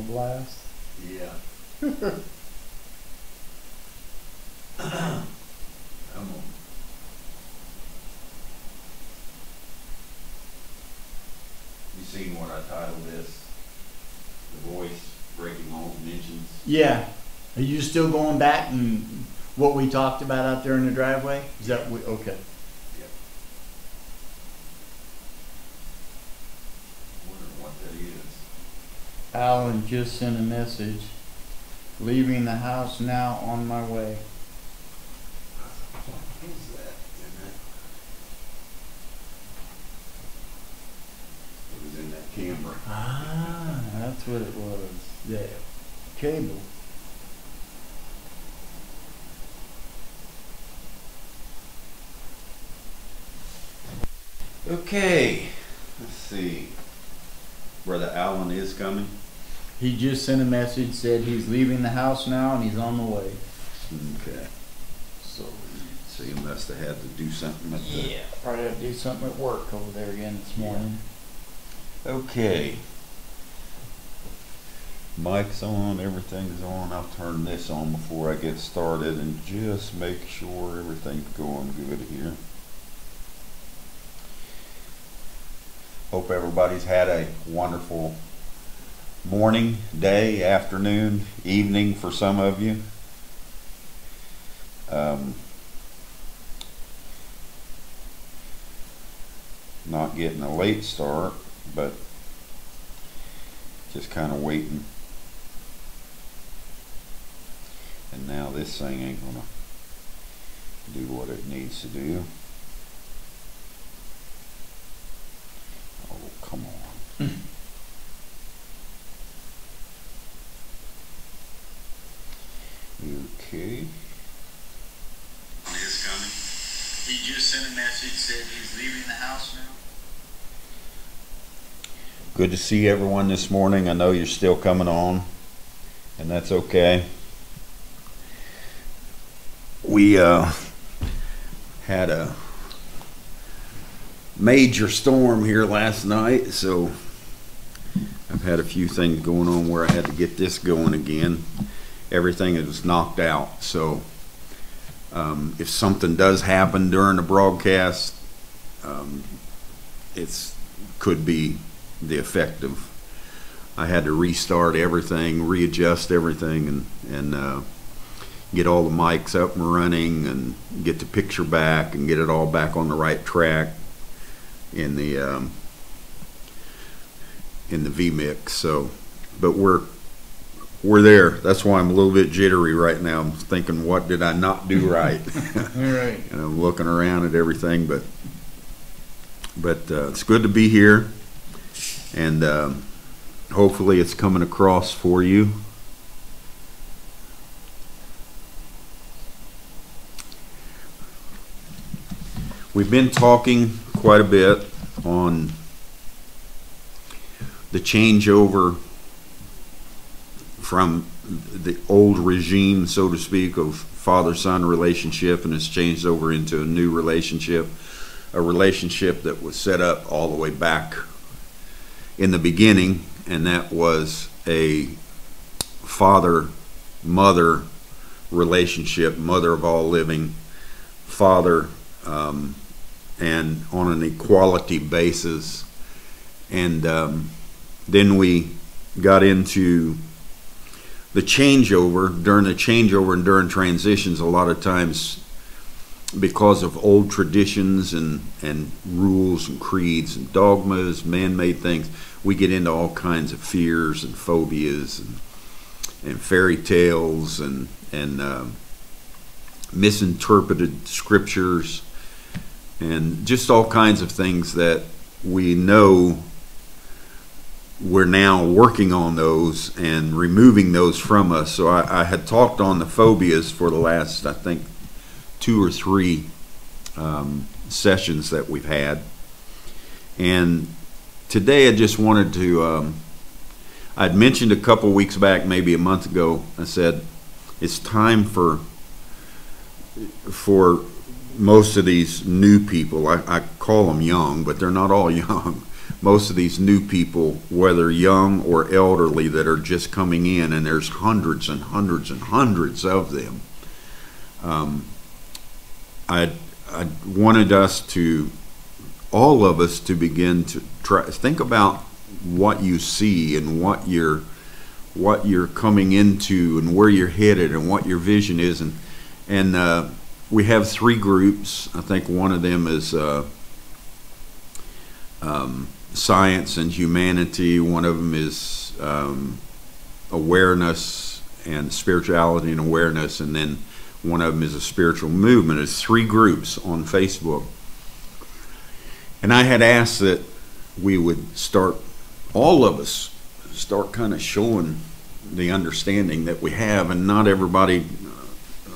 would have gave him a blast. Yeah. I'm on. You seen what I titled this? The voice breaking all dimensions. Yeah. Are you still going back and what we talked about out there in the driveway? Is that, we, okay. Wondering what that Alan just sent a message. Leaving the house now on my way. What is that? Isn't it? It was in that camera. Ah, that's what it was. The cable. Okay, let's see. Brother Allen is coming. He just sent a message, said he's leaving the house now and he's on the way. Okay. So, so you must have had to do something at the. Yeah, Probably had to do something at work over there again this morning. Okay. Mic's on, everything's on. I'll turn this on before I get started and just make sure everything's going good here. Hope everybody's had a wonderful morning, day, afternoon, evening for some of you. Um, not getting a late start, but just kind of waiting. And now this thing ain't gonna do what it needs to do. Oh, come on. Okay. Is coming. He just sent a message, said he's leaving the house now. Good to see everyone this morning. I know you're still coming on, and that's okay. We uh, had a major storm here last night, so I've had a few things going on where I had to get this going again. Everything is knocked out, so um, if something does happen during the broadcast, um, it's could be the effect of I had to restart everything, readjust everything, and and uh, get all the mics up and running, and get the picture back, and get it all back on the right track in the um, in the vMix. So, but we're we're there. That's why I'm a little bit jittery right now. I'm thinking, what did I not do right? All right. and I'm looking around at everything, but but uh, it's good to be here, and um, hopefully it's coming across for you. We've been talking quite a bit on the changeover from the old regime, so to speak, of father son relationship, and it's changed over into a new relationship, a relationship that was set up all the way back in the beginning, and that was a father mother relationship, mother of all living, father, um, and on an equality basis. And um, then we got into the changeover during the changeover and during transitions a lot of times because of old traditions and and rules and creeds and dogmas man-made things we get into all kinds of fears and phobias and and fairy tales and and um, misinterpreted scriptures and just all kinds of things that we know we're now working on those and removing those from us. So I, I had talked on the phobias for the last, I think, two or three um, sessions that we've had. And today I just wanted to, um, I'd mentioned a couple weeks back, maybe a month ago, I said, it's time for for most of these new people, I, I call them young, but they're not all young. Most of these new people, whether young or elderly, that are just coming in, and there's hundreds and hundreds and hundreds of them. Um, I, I wanted us to, all of us, to begin to try think about what you see and what you're, what you're coming into and where you're headed and what your vision is, and and uh, we have three groups. I think one of them is uh, um, science and humanity. One of them is um, awareness and spirituality and awareness, and then one of them is a spiritual movement. It's three groups on Facebook. And I had asked that we would start, all of us, start kind of showing the understanding that we have, and not everybody,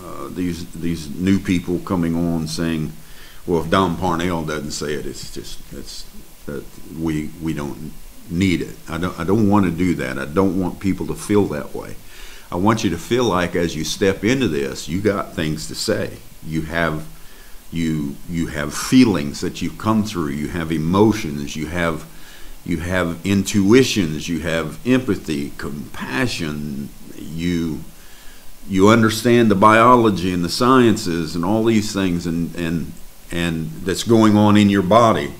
uh, these these new people coming on saying, "Well, if Don Parnell doesn't say it, it's just it's that we we don't need it." I don't I don't want to do that. I don't want people to feel that way. I want you to feel like as you step into this, you got things to say. You have you you have feelings that you've come through. You have emotions. You have you have intuitions. You have empathy, compassion. You you understand the biology and the sciences and all these things and and and that's going on in your body.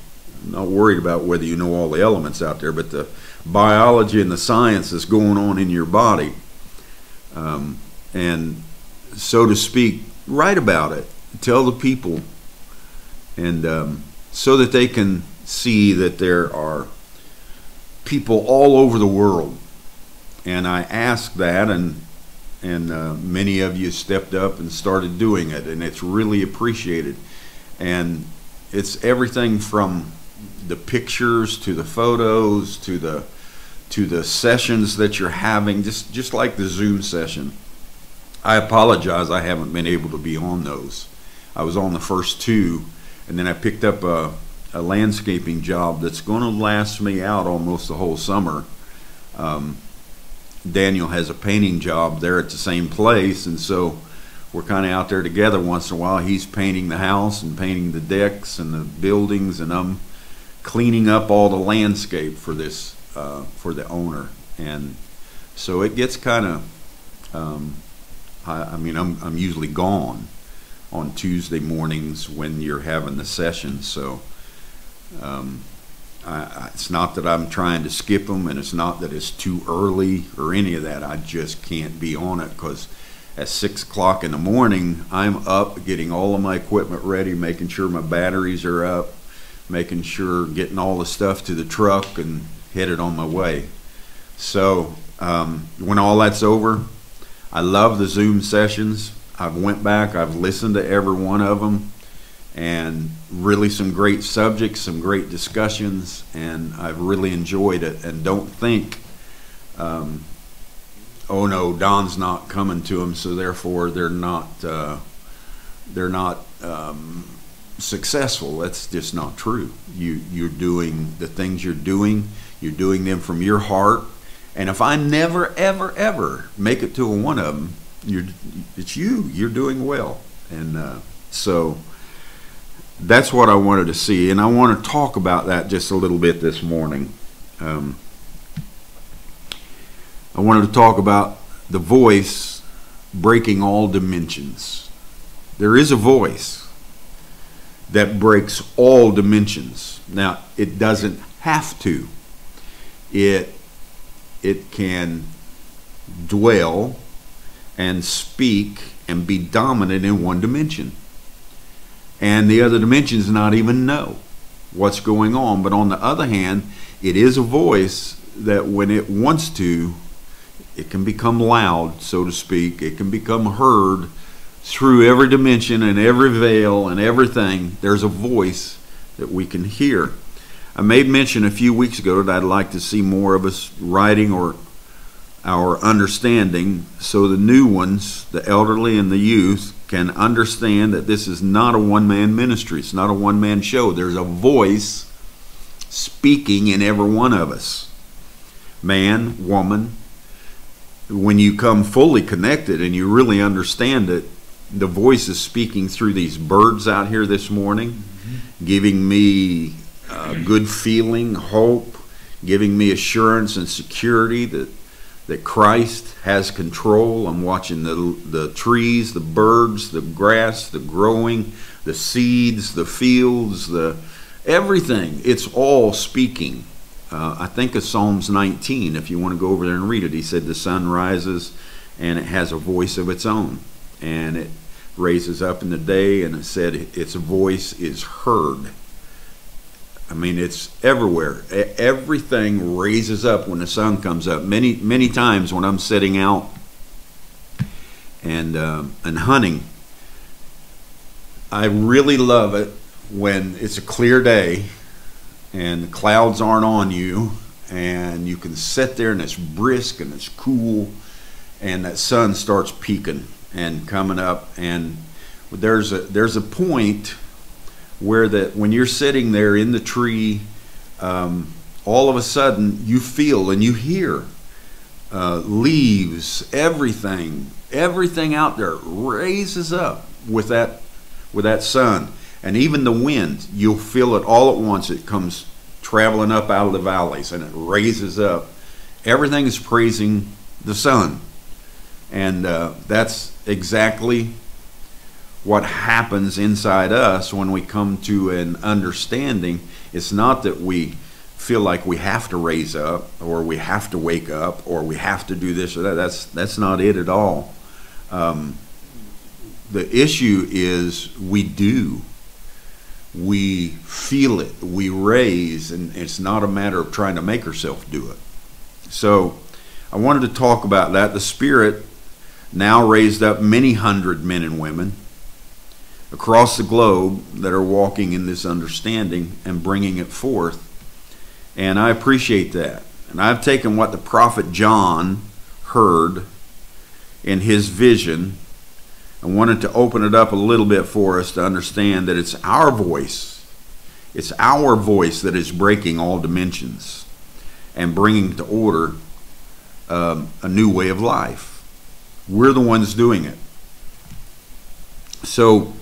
Not worried about whether you know all the elements out there, but the biology and the science that's going on in your body um, and so to speak, write about it. Tell the people, and um, so that they can see that there are people all over the world. And I asked that, and and uh, many of you stepped up and started doing it, and it's really appreciated. And it's everything from the pictures to the photos to the to the sessions that you're having, just just like the Zoom session. I apologize, I haven't been able to be on those. I was on the first two, and then I picked up a, a landscaping job that's going to last me out almost the whole summer. Um, Daniel has a painting job there at the same place, and so we're kind of out there together once in a while. He's painting the house and painting the decks and the buildings, and I'm cleaning up all the landscape for this uh, for the owner, and so it gets kind of. Um, I, I, mean, I'm I'm usually gone on Tuesday mornings when you're having the session, so. Um, I, it's not that I'm trying to skip them, and it's not that it's too early or any of that. I just can't be on it because at six o'clock in the morning, I'm up getting all of my equipment ready, making sure my batteries are up, making sure getting all the stuff to the truck and headed on my way. So um, when all that's over, I love the Zoom sessions. I've went back, I've listened to every one of them, and really some great subjects, some great discussions, and I've really enjoyed it. And don't think, um, oh no, Don's not coming to them, so therefore they're not uh, they're not um, successful. That's just not true. You you're doing the things you're doing you're doing them from your heart. And if I never, ever, ever make it to a one of them, you're, it's you. You're doing well. And uh, so that's what I wanted to see. And I want to talk about that just a little bit this morning. Um, I wanted to talk about the voice breaking all dimensions. There is a voice that breaks all dimensions. Now, it doesn't have to it it can dwell and speak and be dominant in one dimension. And the other dimensions not even know what's going on. But on the other hand, it is a voice that when it wants to, it can become loud, so to speak. It can become heard through every dimension and every veil and everything. There's a voice that we can hear. I made mention a few weeks ago that I'd like to see more of us writing or our understanding so the new ones, the elderly and the youth, can understand that this is not a one man ministry. It's not a one man show. There's a voice speaking in every one of us man, woman. When you come fully connected and you really understand it, the voice is speaking through these birds out here this morning, giving me uh, good feeling, hope, giving me assurance and security that that Christ has control. I'm watching the the trees, the birds, the grass, the growing, the seeds, the fields, the everything. It's all speaking. Uh, I think of Psalms 19. If you want to go over there and read it, he said the sun rises and it has a voice of its own, and it raises up in the day, and it said its voice is heard. I mean, it's everywhere. Everything raises up when the sun comes up. Many, many times when I'm sitting out and uh, and hunting, I really love it when it's a clear day and the clouds aren't on you, and you can sit there and it's brisk and it's cool, and that sun starts peeking and coming up, and there's a there's a point where that when you're sitting there in the tree, um, all of a sudden you feel and you hear uh, leaves, everything, everything out there raises up with that with that sun, and even the wind. You'll feel it all at once. It comes traveling up out of the valleys, and it raises up. Everything is praising the sun, and uh, that's exactly what happens inside us when we come to an understanding. It's not that we feel like we have to raise up or we have to wake up or we have to do this or that. That's that's not it at all. Um, the issue is we do. We feel it. We raise, and it's not a matter of trying to make ourselves do it. So, I wanted to talk about that. The Spirit now raised up many hundred men and women across the globe that are walking in this understanding and bringing it forth. And I appreciate that. And I've taken what the prophet John heard in his vision and wanted to open it up a little bit for us to understand that it's our voice. It's our voice that is breaking all dimensions and bringing to order um, a new way of life. We're the ones doing it. So,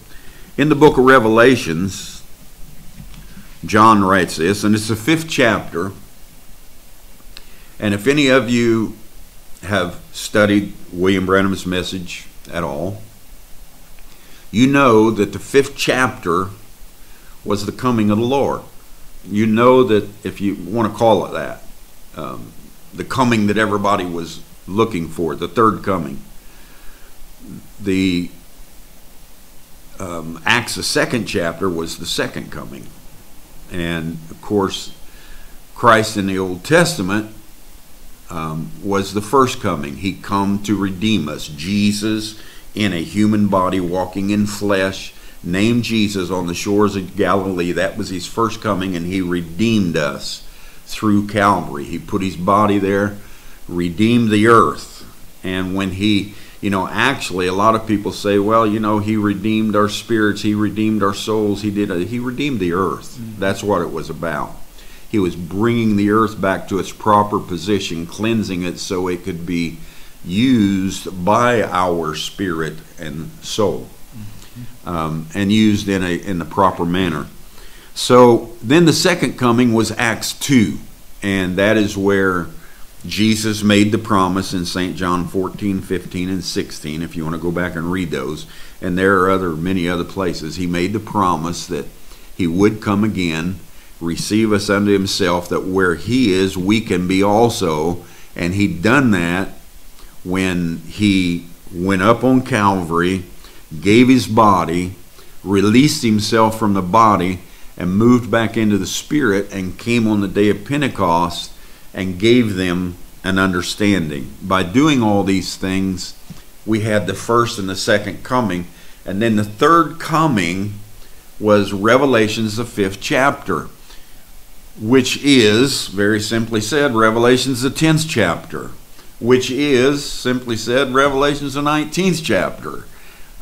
in the book of Revelations, John writes this, and it's the fifth chapter. And if any of you have studied William Branham's message at all, you know that the fifth chapter was the coming of the Lord. You know that, if you want to call it that, um, the coming that everybody was looking for, the third coming. The um, Acts, the second chapter, was the second coming. And of course, Christ in the Old Testament um, was the first coming. He come to redeem us. Jesus in a human body, walking in flesh, named Jesus on the shores of Galilee. That was his first coming, and he redeemed us through Calvary. He put his body there, redeemed the earth. And when he you know, actually, a lot of people say, well, you know, he redeemed our spirits, he redeemed our souls, he did, a, he redeemed the earth. Mm-hmm. That's what it was about. He was bringing the earth back to its proper position, cleansing it so it could be used by our spirit and soul, mm-hmm. um, and used in a in the proper manner. So then the second coming was Acts two, and that is where Jesus made the promise in St. John 14, 15, and 16, if you want to go back and read those. And there are other many other places. He made the promise that he would come again, receive us unto himself, that where he is, we can be also. And he'd done that when he went up on Calvary, gave his body, released himself from the body, and moved back into the spirit and came on the day of Pentecost and gave them an understanding. By doing all these things, we had the first and the second coming. And then the third coming was Revelations, the fifth chapter, which is, very simply said, Revelations, the tenth chapter, which is, simply said, Revelations, the 19th chapter.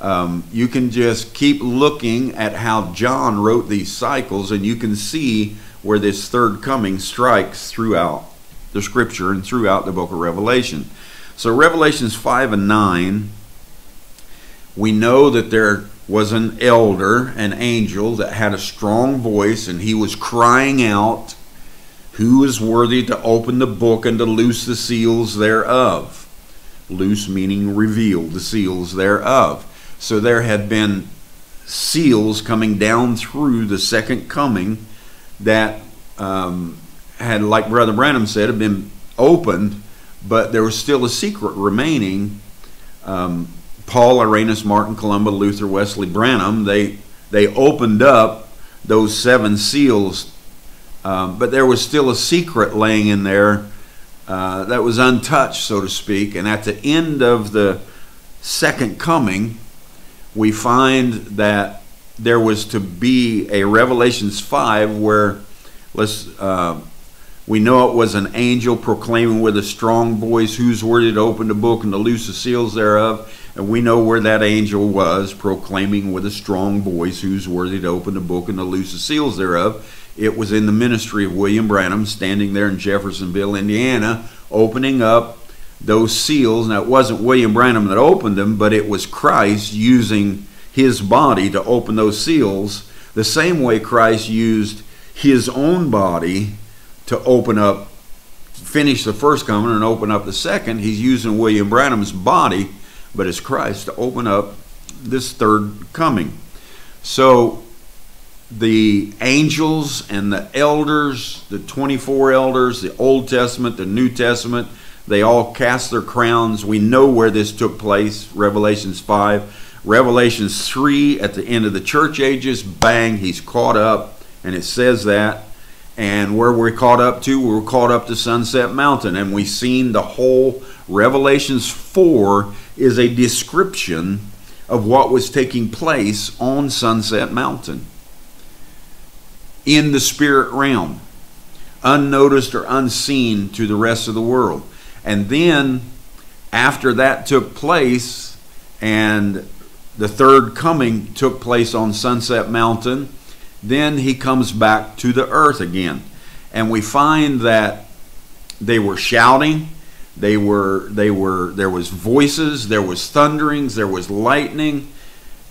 Um, you can just keep looking at how John wrote these cycles, and you can see where this third coming strikes throughout the scripture and throughout the book of Revelation. So, Revelations 5 and 9, we know that there was an elder, an angel that had a strong voice, and he was crying out, Who is worthy to open the book and to loose the seals thereof? Loose meaning reveal the seals thereof. So there had been seals coming down through the second coming that um, had, like Brother Branham said, had been opened, but there was still a secret remaining. Um, Paul, Irenaeus, Martin, Columba, Luther, Wesley, Branham, they, they opened up those seven seals, um, but there was still a secret laying in there uh, that was untouched, so to speak. And at the end of the second coming, we find that there was to be a Revelations 5 where let's uh, we know it was an angel proclaiming with a strong voice whose word to open the book and to loose the seals thereof. And we know where that angel was proclaiming with a strong voice whose worthy to open the book and to loose the seals thereof. It was in the ministry of william branham standing there in jeffersonville indiana opening up those seals. Now, it wasn't William Branham that opened them, but it was Christ using his body to open those seals, the same way Christ used his own body to open up, finish the first coming and open up the second. He's using William Branham's body, but it's Christ to open up this third coming. So, the angels and the elders, the 24 elders, the Old Testament, the New Testament, they all cast their crowns. We know where this took place, Revelations 5. Revelations 3, at the end of the church ages, bang, he's caught up, and it says that. And where we're caught up to, we are caught up to Sunset Mountain, and we've seen the whole Revelations 4 is a description of what was taking place on Sunset Mountain in the spirit realm, unnoticed or unseen to the rest of the world. And then, after that took place, and the third coming took place on Sunset Mountain, then he comes back to the earth again. And we find that they were shouting, they were they were there was voices, there was thunderings, there was lightning,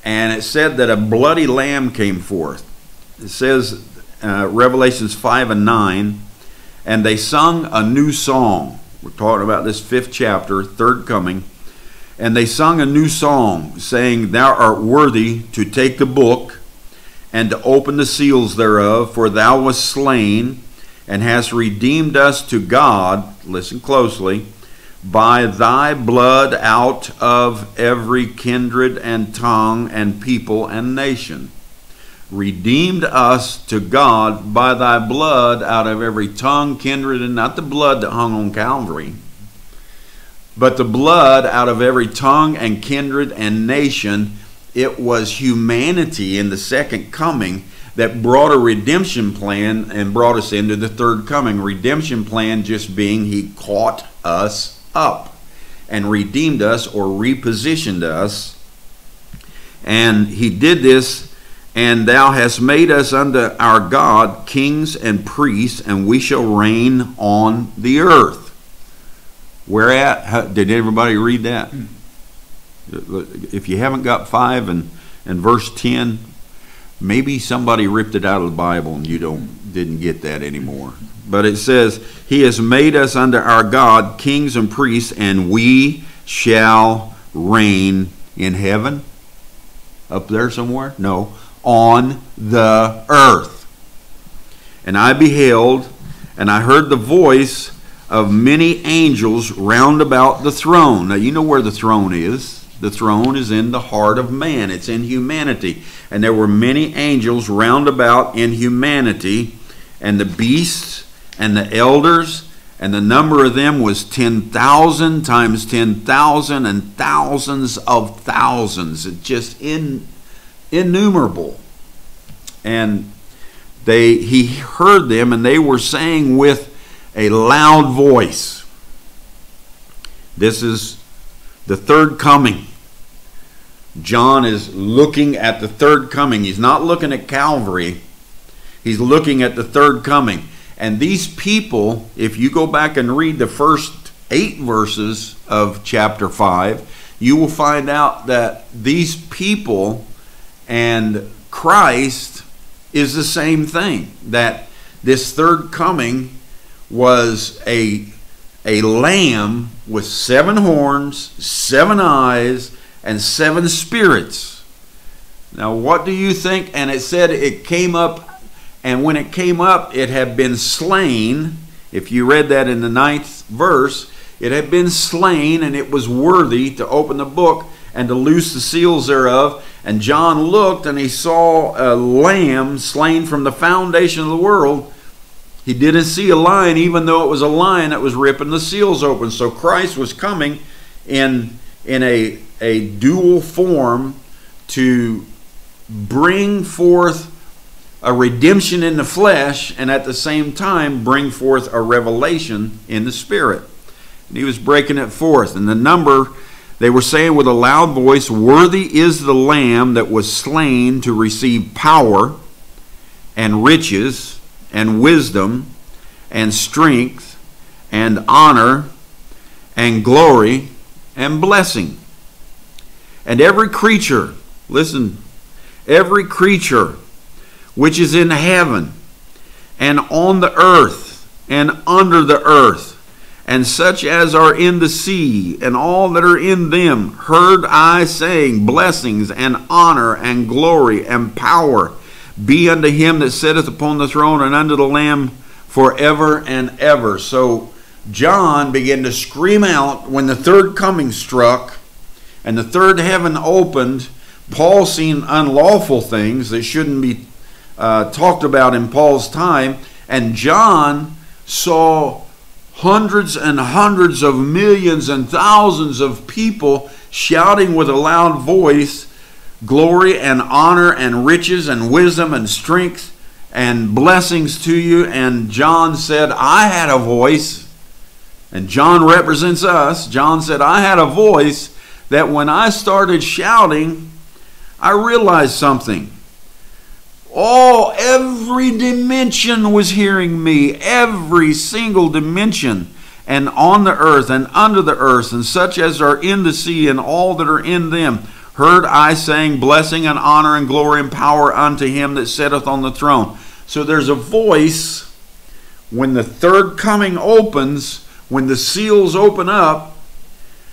and it said that a bloody lamb came forth. It says uh, Revelations 5 and 9, and they sung a new song we're talking about this fifth chapter, third coming. And they sung a new song, saying, Thou art worthy to take the book and to open the seals thereof, for thou wast slain and hast redeemed us to God, listen closely, by thy blood out of every kindred and tongue and people and nation redeemed us to God by thy blood out of every tongue, kindred, and not the blood that hung on Calvary, but the blood out of every tongue and kindred and nation. It was humanity in the second coming that brought a redemption plan and brought us into the third coming. Redemption plan just being he caught us up and redeemed us or repositioned us. And he did this and thou hast made us unto our God kings and priests, and we shall reign on the earth. where Whereat, did everybody read that? Hmm. If you haven't got 5 and, and verse 10, maybe somebody ripped it out of the Bible and you don't didn't get that anymore. But it says, He has made us unto our God kings and priests, and we shall reign in heaven. Up there somewhere? No on the earth. And I beheld, and I heard the voice of many angels round about the throne. Now, you know where the throne is. The throne is in the heart of man, it's in humanity. And there were many angels round about in humanity, and the beasts and the elders, and the number of them was 10,000 times 10,000 and thousands of thousands. It's just in innumerable. And they he heard them and they were saying with a loud voice. This is the third coming. John is looking at the third coming. He's not looking at Calvary. He's looking at the third coming. And these people, if you go back and read the first eight verses of chapter 5, you will find out that these people and Christ is the same thing. That this third coming was a a lamb with seven horns, seven eyes, and seven spirits. Now, what do you think? And it said it came up, and when it came up, it had been slain. If you read that in the ninth verse, it had been slain, and it was worthy to open the book and to loose the seals thereof. And John looked, and he saw a lamb slain from the foundation of the world. He didn't see a lion, even though it was a lion that was ripping the seals open. So Christ was coming in, in a, a dual form to bring forth a redemption in the flesh and at the same time bring forth a revelation in the spirit. And he was breaking it forth. And the number, they were saying with a loud voice, Worthy is the Lamb that was slain to receive power and riches and wisdom and strength and honor and glory and blessing. And every creature, listen, every creature which is in heaven and on the earth and under the earth, and such as are in the sea, and all that are in them, heard I saying, Blessings and honor and glory and power be unto him that sitteth upon the throne and unto the Lamb forever and ever. So John began to scream out when the third coming struck and the third heaven opened. Paul seen unlawful things that shouldn't be uh, talked about in Paul's time, and John saw hundreds and hundreds of millions and thousands of people shouting with a loud voice glory and honor and riches and wisdom and strength and blessings to you. And John said, I had a voice, and John represents us. John said, I had a voice that when I started shouting, I realized something. All, every dimension was hearing me, every single dimension, and on the earth and under the earth, and such as are in the sea, and all that are in them, heard I saying, Blessing and honor and glory and power unto him that sitteth on the throne. So there's a voice when the third coming opens, when the seals open up,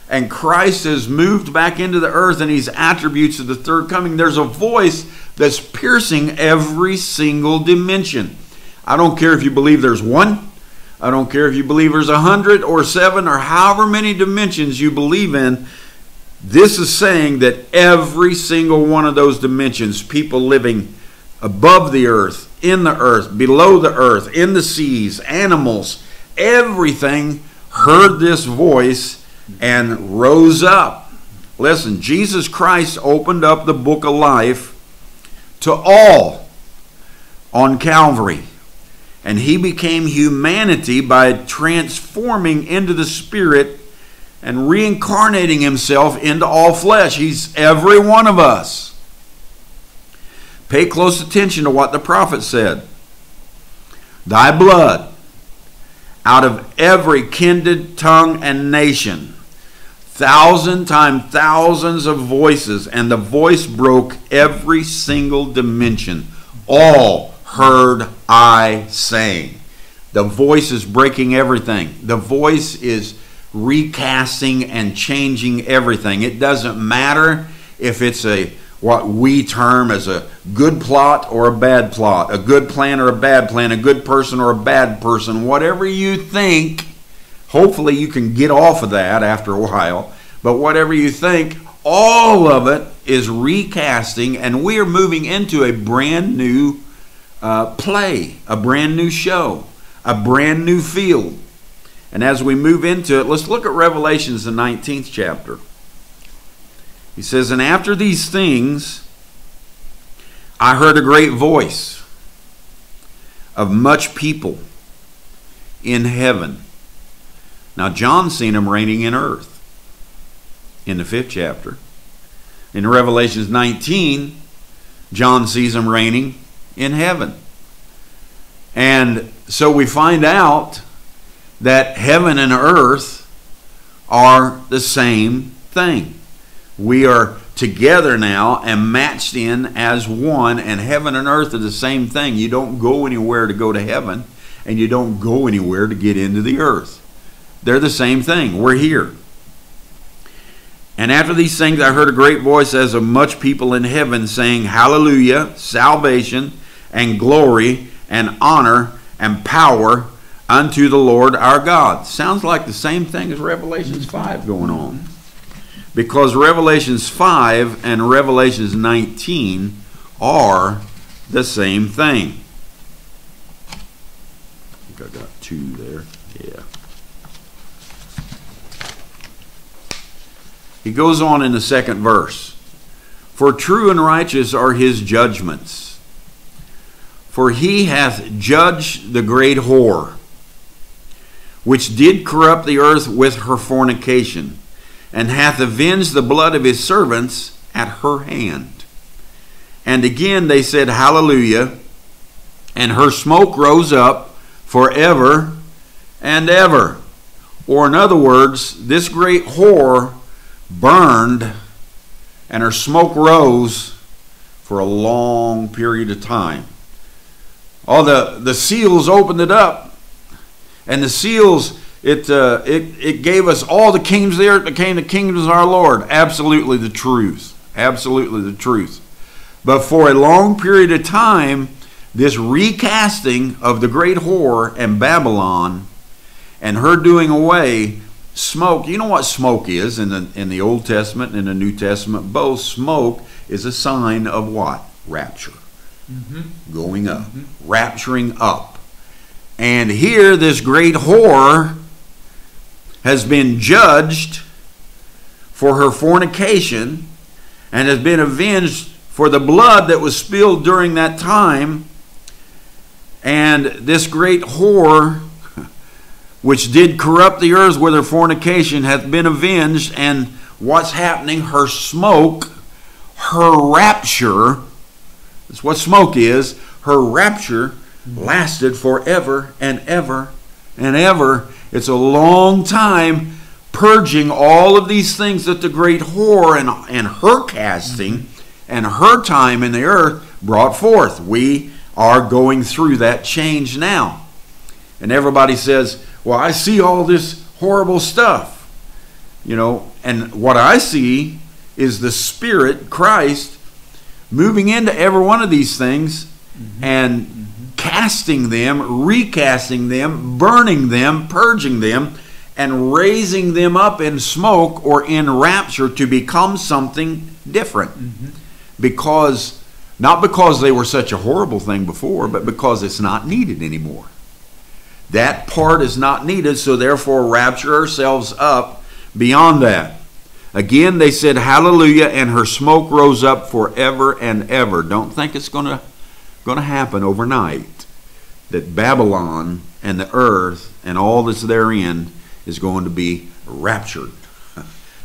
and Christ has moved back into the earth and he's attributes of the third coming, there's a voice that's piercing every single dimension. I don't care if you believe there's one. I don't care if you believe there's a hundred or seven or however many dimensions you believe in. This is saying that every single one of those dimensions, people living above the earth, in the earth, below the earth, in the seas, animals, everything heard this voice and rose up. Listen, Jesus Christ opened up the book of life to all on Calvary. And he became humanity by transforming into the Spirit and reincarnating himself into all flesh. He's every one of us. Pay close attention to what the prophet said. Thy blood out of every kindred tongue and nation thousand times thousands of voices, and the voice broke every single dimension. All heard I saying. The voice is breaking everything. The voice is recasting and changing everything. It doesn't matter if it's a what we term as a good plot or a bad plot, a good plan or a bad plan, a good person or a bad person, whatever you think Hopefully, you can get off of that after a while. But whatever you think, all of it is recasting, and we are moving into a brand new uh, play, a brand new show, a brand new field. And as we move into it, let's look at Revelations, the 19th chapter. He says, And after these things, I heard a great voice of much people in heaven now, John seen him reigning in earth in the fifth chapter. In Revelations 19, John sees him reigning in heaven. And so we find out that heaven and earth are the same thing. We are together now and matched in as one, and heaven and earth are the same thing. You don't go anywhere to go to heaven, and you don't go anywhere to get into the earth. They're the same thing. We're here. And after these things, I heard a great voice as of much people in heaven saying, Hallelujah, salvation and glory and honor and power unto the Lord our God. Sounds like the same thing as Revelations 5 going on. Because Revelations 5 and Revelations 19 are the same thing. I think I got two there. Yeah. He goes on in the second verse For true and righteous are his judgments. For he hath judged the great whore, which did corrupt the earth with her fornication, and hath avenged the blood of his servants at her hand. And again they said, Hallelujah. And her smoke rose up forever and ever. Or, in other words, this great whore burned and her smoke rose for a long period of time. All the, the seals opened it up, and the seals, it, uh, it, it gave us all the kingdoms there, it became the kingdoms of our Lord. Absolutely the truth. Absolutely the truth. But for a long period of time, this recasting of the great whore and Babylon and her doing away smoke you know what smoke is in the in the old testament and in the new testament? Both smoke is a sign of what? Rapture. Mm-hmm. going up. Mm-hmm. rapturing up. And here this great whore has been judged for her fornication and has been avenged for the blood that was spilled during that time. And this great whore which did corrupt the earth with her fornication, hath been avenged, and what's happening? Her smoke, her rapture, that's what smoke is, her rapture lasted forever and ever and ever. It's a long time purging all of these things that the great whore and, and her casting and her time in the earth brought forth. We are going through that change now. And everybody says, well, I see all this horrible stuff, you know, and what I see is the Spirit, Christ, moving into every one of these things mm-hmm. and mm-hmm. casting them, recasting them, burning them, purging them, and raising them up in smoke or in rapture to become something different. Mm-hmm. Because, not because they were such a horrible thing before, but because it's not needed anymore. That part is not needed, so therefore rapture ourselves up beyond that. Again, they said, Hallelujah, and her smoke rose up forever and ever. Don't think it's going to, going to happen overnight. That Babylon and the earth and all that's therein is going to be raptured.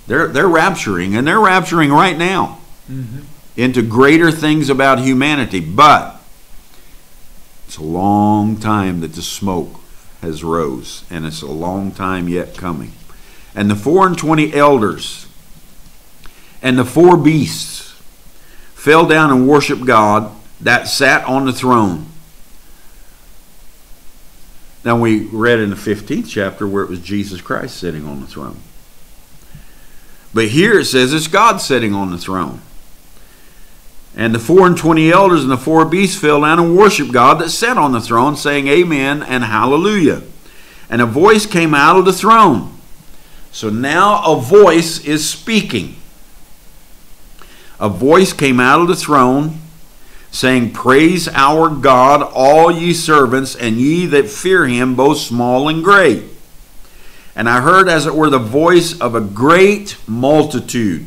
They're, they're rapturing, and they're rapturing right now mm-hmm. into greater things about humanity. But it's a long time that the smoke has rose, and it's a long time yet coming. And the four and twenty elders and the four beasts fell down and worshiped God that sat on the throne. Now we read in the 15th chapter where it was Jesus Christ sitting on the throne. But here it says it's God sitting on the throne. And the four and twenty elders and the four beasts fell down and worshiped God that sat on the throne, saying, Amen and Hallelujah. And a voice came out of the throne. So now a voice is speaking. A voice came out of the throne, saying, Praise our God, all ye servants, and ye that fear him, both small and great. And I heard, as it were, the voice of a great multitude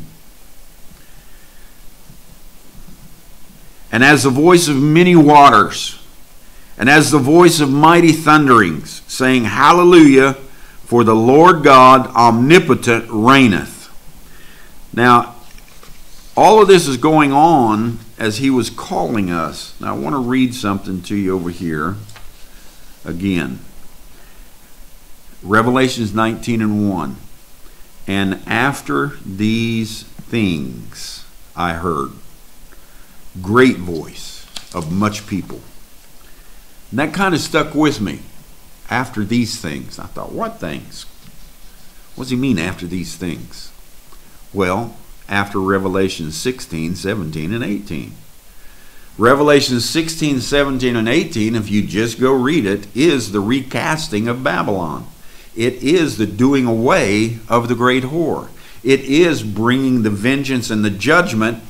and as the voice of many waters, and as the voice of mighty thunderings, saying, Hallelujah, for the Lord God omnipotent reigneth. Now, all of this is going on as he was calling us. Now, I want to read something to you over here again. Revelations 19 and 1. And after these things I heard. Great voice of much people. And that kind of stuck with me after these things. I thought, what things? What does he mean after these things? Well, after Revelation 16, 17, and 18. Revelation 16, 17, and 18, if you just go read it, is the recasting of Babylon. It is the doing away of the great whore. It is bringing the vengeance and the judgment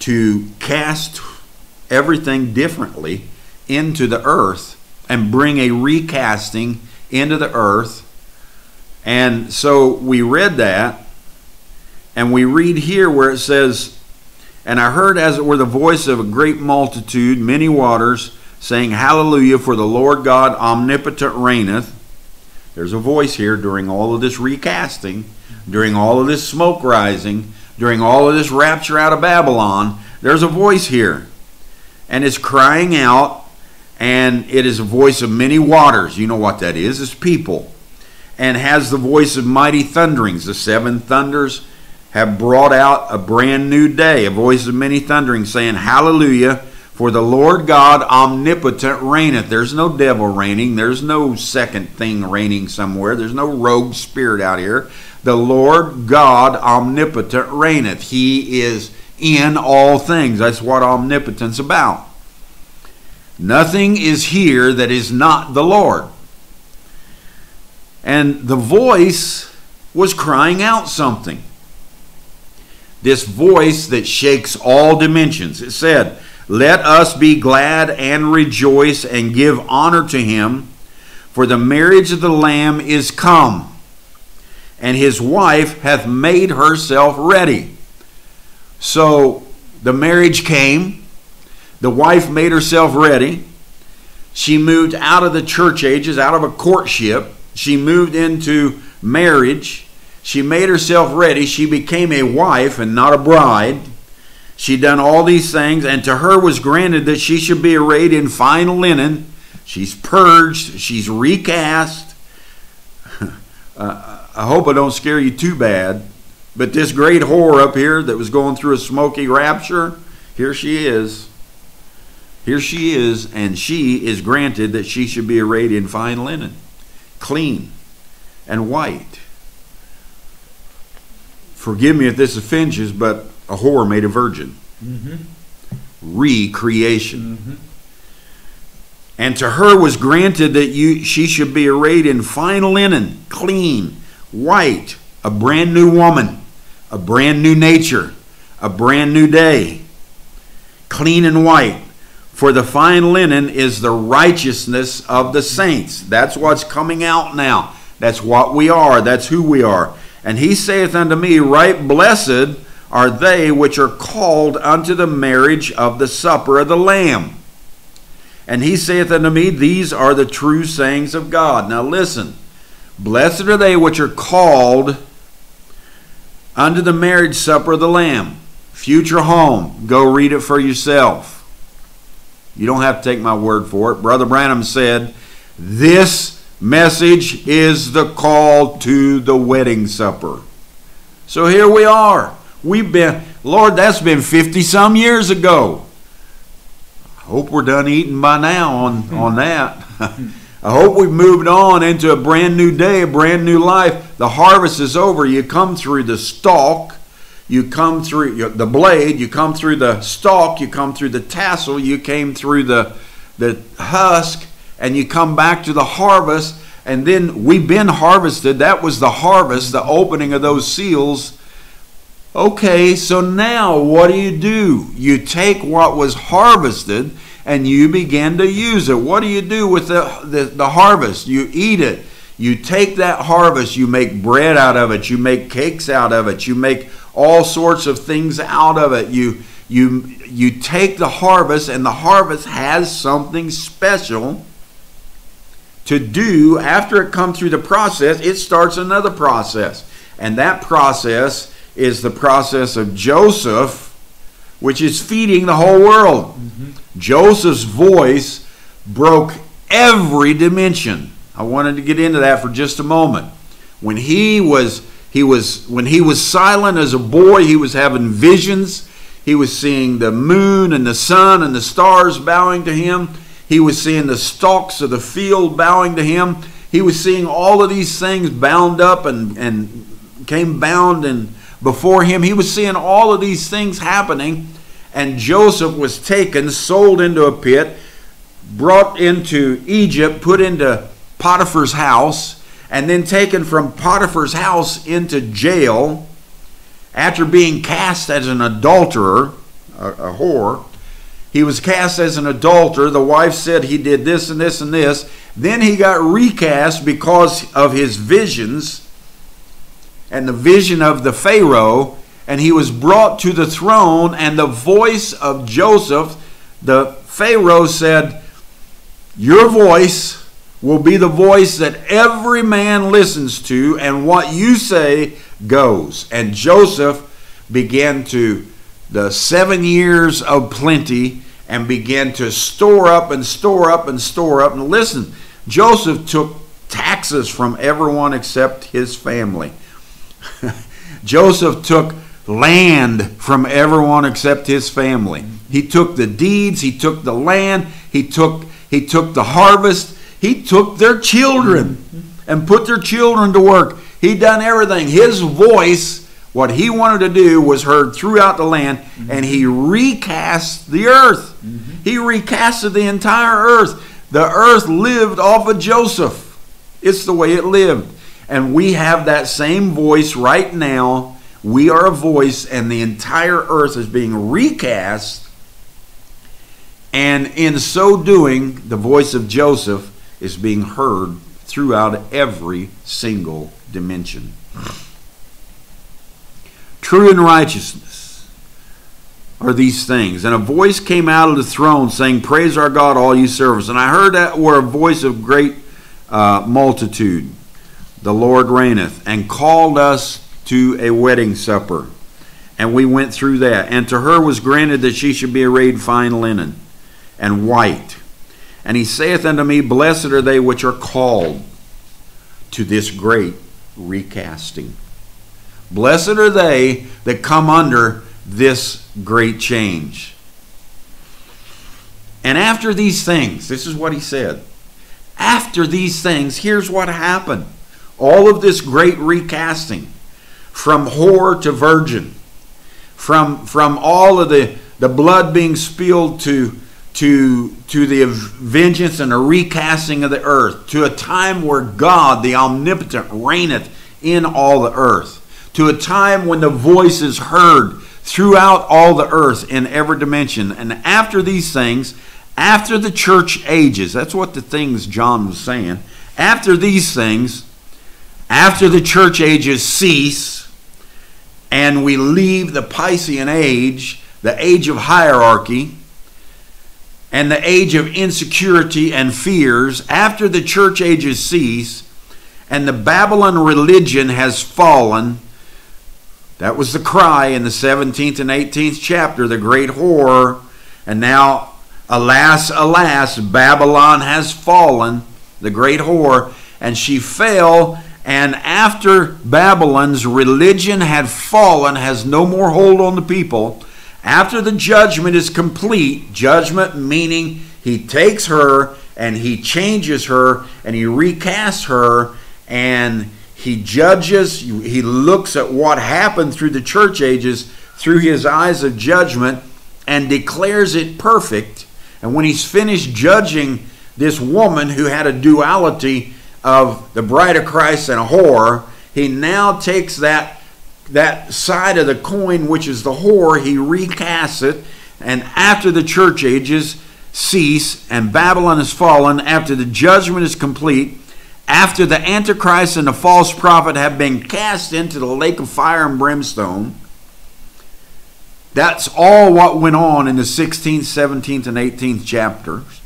to cast everything differently into the earth and bring a recasting into the earth. And so we read that, and we read here where it says, And I heard as it were the voice of a great multitude, many waters, saying, Hallelujah, for the Lord God omnipotent reigneth. There's a voice here during all of this recasting, during all of this smoke rising, during all of this rapture out of Babylon. There's a voice here. And it's crying out, and it is a voice of many waters. You know what that is? It's people. And has the voice of mighty thunderings. The seven thunders have brought out a brand new day, a voice of many thunderings, saying, Hallelujah, for the Lord God omnipotent reigneth. There's no devil reigning. There's no second thing reigning somewhere. There's no rogue spirit out here. The Lord God omnipotent reigneth. He is in all things. That's what omnipotence about. Nothing is here that is not the Lord. And the voice was crying out something. This voice that shakes all dimensions. It said, let us be glad and rejoice and give honor to him, for the marriage of the Lamb is come, and his wife hath made herself ready. So the marriage came, the wife made herself ready. She moved out of the church ages, out of a courtship. She moved into marriage. She made herself ready. She became a wife and not a bride. She done all these things, and to her was granted that she should be arrayed in fine linen. She's purged, she's recast. uh, I hope I don't scare you too bad, but this great whore up here that was going through a smoky rapture, here she is. Here she is, and she is granted that she should be arrayed in fine linen, clean and white. Forgive me if this offends you, but a whore made a virgin. Mm-hmm. Recreation. Mm-hmm. And to her was granted that you she should be arrayed in fine linen, clean, white, a brand new woman, a brand new nature, a brand new day, clean and white. For the fine linen is the righteousness of the saints. That's what's coming out now. That's what we are. That's who we are. And he saith unto me, Right blessed are they which are called unto the marriage of the supper of the Lamb. And he saith unto me, These are the true sayings of God. Now listen, blessed are they which are called unto the marriage supper of the Lamb. Future home. Go read it for yourself. You don't have to take my word for it. Brother Branham said, This message is the call to the wedding supper. So here we are. We've been, Lord, that's been 50 some years ago. I hope we're done eating by now on, on that. I hope we've moved on into a brand new day, a brand new life. The harvest is over. You come through the stalk, you come through the blade, you come through the stalk, you come through the tassel, you came through the, the husk, and you come back to the harvest. And then we've been harvested. That was the harvest, the opening of those seals Okay, so now what do you do? You take what was harvested and you begin to use it. What do you do with the, the, the, harvest? You eat it. You take that harvest, you make bread out of it, you make cakes out of it, you make all sorts of things out of it. You you you take the harvest and the harvest has something special to do after it comes through the process, it starts another process. And that process is the process of Joseph, which is feeding the whole world. Mm-hmm. Joseph's voice broke every dimension. I wanted to get into that for just a moment. When he was He was when he was silent as a boy, he was having visions. He was seeing the moon and the sun and the stars bowing to him. He was seeing the stalks of the field bowing to him. He was seeing all of these things bound up and, and came bound and before him. He was seeing all of these things happening. And Joseph was taken, sold into a pit, brought into Egypt, put into Potiphar's house, and then taken from Potiphar's house into jail after being cast as an adulterer, a, a whore. He was cast as an adulterer. The wife said he did this and this and this. Then he got recast because of his visions and the vision of the Pharaoh. And he was brought to the throne, and the voice of Joseph, the Pharaoh said, Your voice will be the voice that every man listens to, and what you say goes. And Joseph began to the seven years of plenty and began to store up and store up and store up. And listen, Joseph took taxes from everyone except his family. Joseph took land from everyone except his family. He took the deeds, he took the land, he took he took the harvest, he took their children and put their children to work. He done everything. His voice, what he wanted to do, was heard throughout the land, mm-hmm. and he recast the earth. Mm-hmm. He recasted the entire earth. The earth lived off of Joseph. It's the way it lived. And we have that same voice right now. We are a voice, and the entire earth is being recast. And in so doing, the voice of Joseph is being heard throughout every single dimension. True and righteousness are these things. And a voice came out of the throne saying, Praise our God, all you servants. And I heard that were a voice of great uh, multitude. The Lord reigneth, and called us to a wedding supper. And we went through that. And to her was granted that she should be arrayed fine linen and white and he saith unto me, Blessed are they which are called to this great recasting. Blessed are they that come under this great change. And after these things, this is what he said. After these things, here's what happened. All of this great recasting from whore to virgin, from, from all of the, the blood being spilled to to, to the vengeance and the recasting of the earth, to a time where God, the omnipotent, reigneth in all the earth, to a time when the voice is heard throughout all the earth in every dimension. And after these things, after the church ages, that's what the things John was saying. After these things, after the church ages cease, and we leave the Piscean age, the age of hierarchy, and the age of insecurity and fears, after the church ages cease and the Babylon religion has fallen, that was the cry in the 17th and 18th chapter, the great horror. And now, alas, alas, Babylon has fallen, the great whore, and she fell. And after Babylon's religion had fallen, has no more hold on the people after the judgment is complete, judgment meaning he takes her and he changes her and he recasts her and he judges, he looks at what happened through the church ages through his eyes of judgment and declares it perfect. And when he's finished judging this woman who had a duality of the bride of Christ and a whore, he now takes that that side of the coin, which is the whore, he recasts it. And after the church ages cease and Babylon has fallen, after the judgment is complete, after the Antichrist and the false prophet have been cast into the lake of fire and brimstone, that's all what went on in the 16th, 17th, and 18th chapters.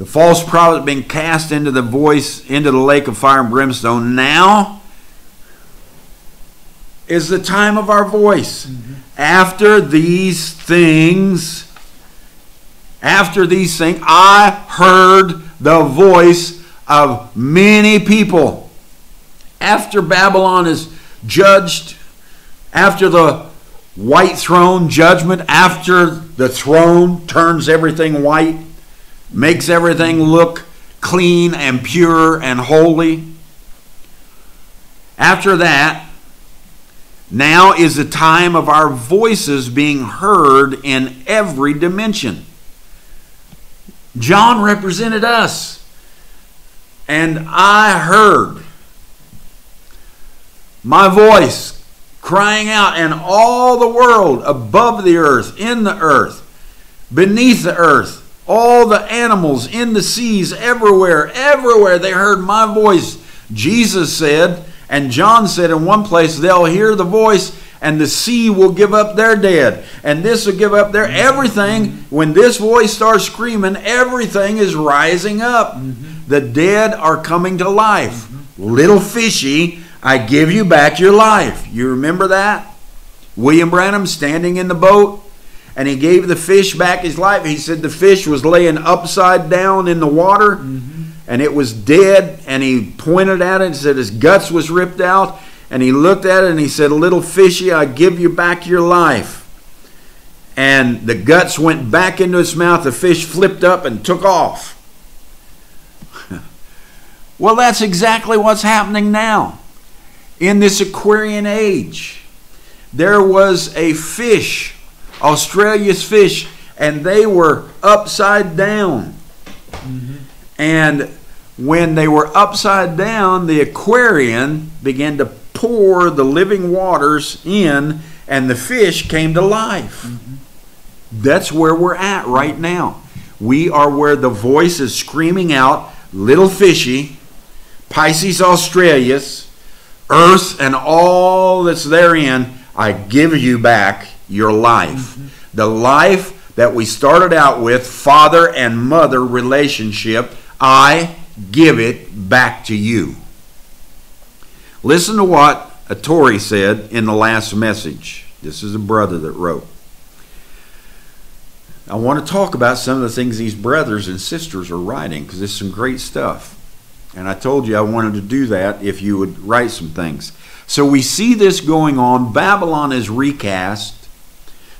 The false prophet being cast into the voice into the lake of fire and brimstone. Now is the time of our voice. Mm-hmm. After these things, after these things, I heard the voice of many people after Babylon is judged, after the white throne judgment, after the throne turns everything white, makes everything look clean and pure and holy. After that, now is the time of our voices being heard in every dimension. John represented us. And I heard my voice crying out, and all the world above the earth, in the earth, beneath the earth, all the animals in the seas, everywhere, everywhere, they heard my voice. Jesus said, and John said in one place, they'll hear the voice and the sea will give up their dead and this will give up their everything when this voice starts screaming everything is rising up mm-hmm. the dead are coming to life mm-hmm. little fishy i give you back your life you remember that william branham standing in the boat and he gave the fish back his life he said the fish was laying upside down in the water mm-hmm. and it was dead and he pointed at it and said his guts was ripped out and he looked at it and he said, a Little fishy, I give you back your life. And the guts went back into its mouth. The fish flipped up and took off. well, that's exactly what's happening now. In this Aquarian age, there was a fish, Australia's fish, and they were upside down. Mm-hmm. And when they were upside down, the Aquarian began to pour the living waters in, and the fish came to life. Mm-hmm. That's where we're at right now. We are where the voice is screaming out, little fishy, Pisces australis, earth, and all that's therein. I give you back your life. Mm-hmm. The life that we started out with, father and mother relationship, I give it back to you. Listen to what a Tory said in the last message. This is a brother that wrote. I want to talk about some of the things these brothers and sisters are writing because it's some great stuff. And I told you I wanted to do that if you would write some things. So we see this going on. Babylon is recast.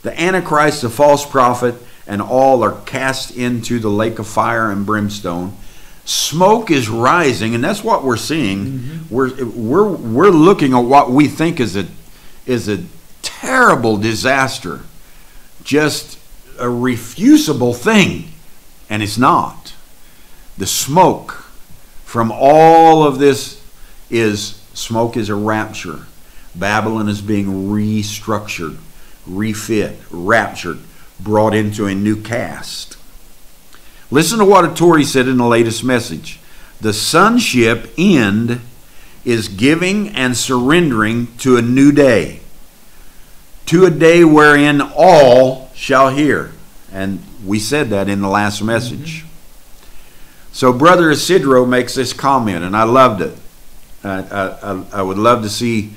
The Antichrist, the false prophet, and all are cast into the lake of fire and brimstone smoke is rising, and that's what we're seeing. Mm-hmm. We're we're we're looking at what we think is a is a terrible disaster, just a refusable thing, and it's not. The smoke from all of this is smoke is a rapture. Babylon is being restructured, refit, raptured, brought into a new cast. Listen to what a Tory said in the latest message. The sonship end is giving and surrendering to a new day, to a day wherein all shall hear. And we said that in the last message. Mm-hmm. So, Brother Isidro makes this comment, and I loved it. I, I, I would love to see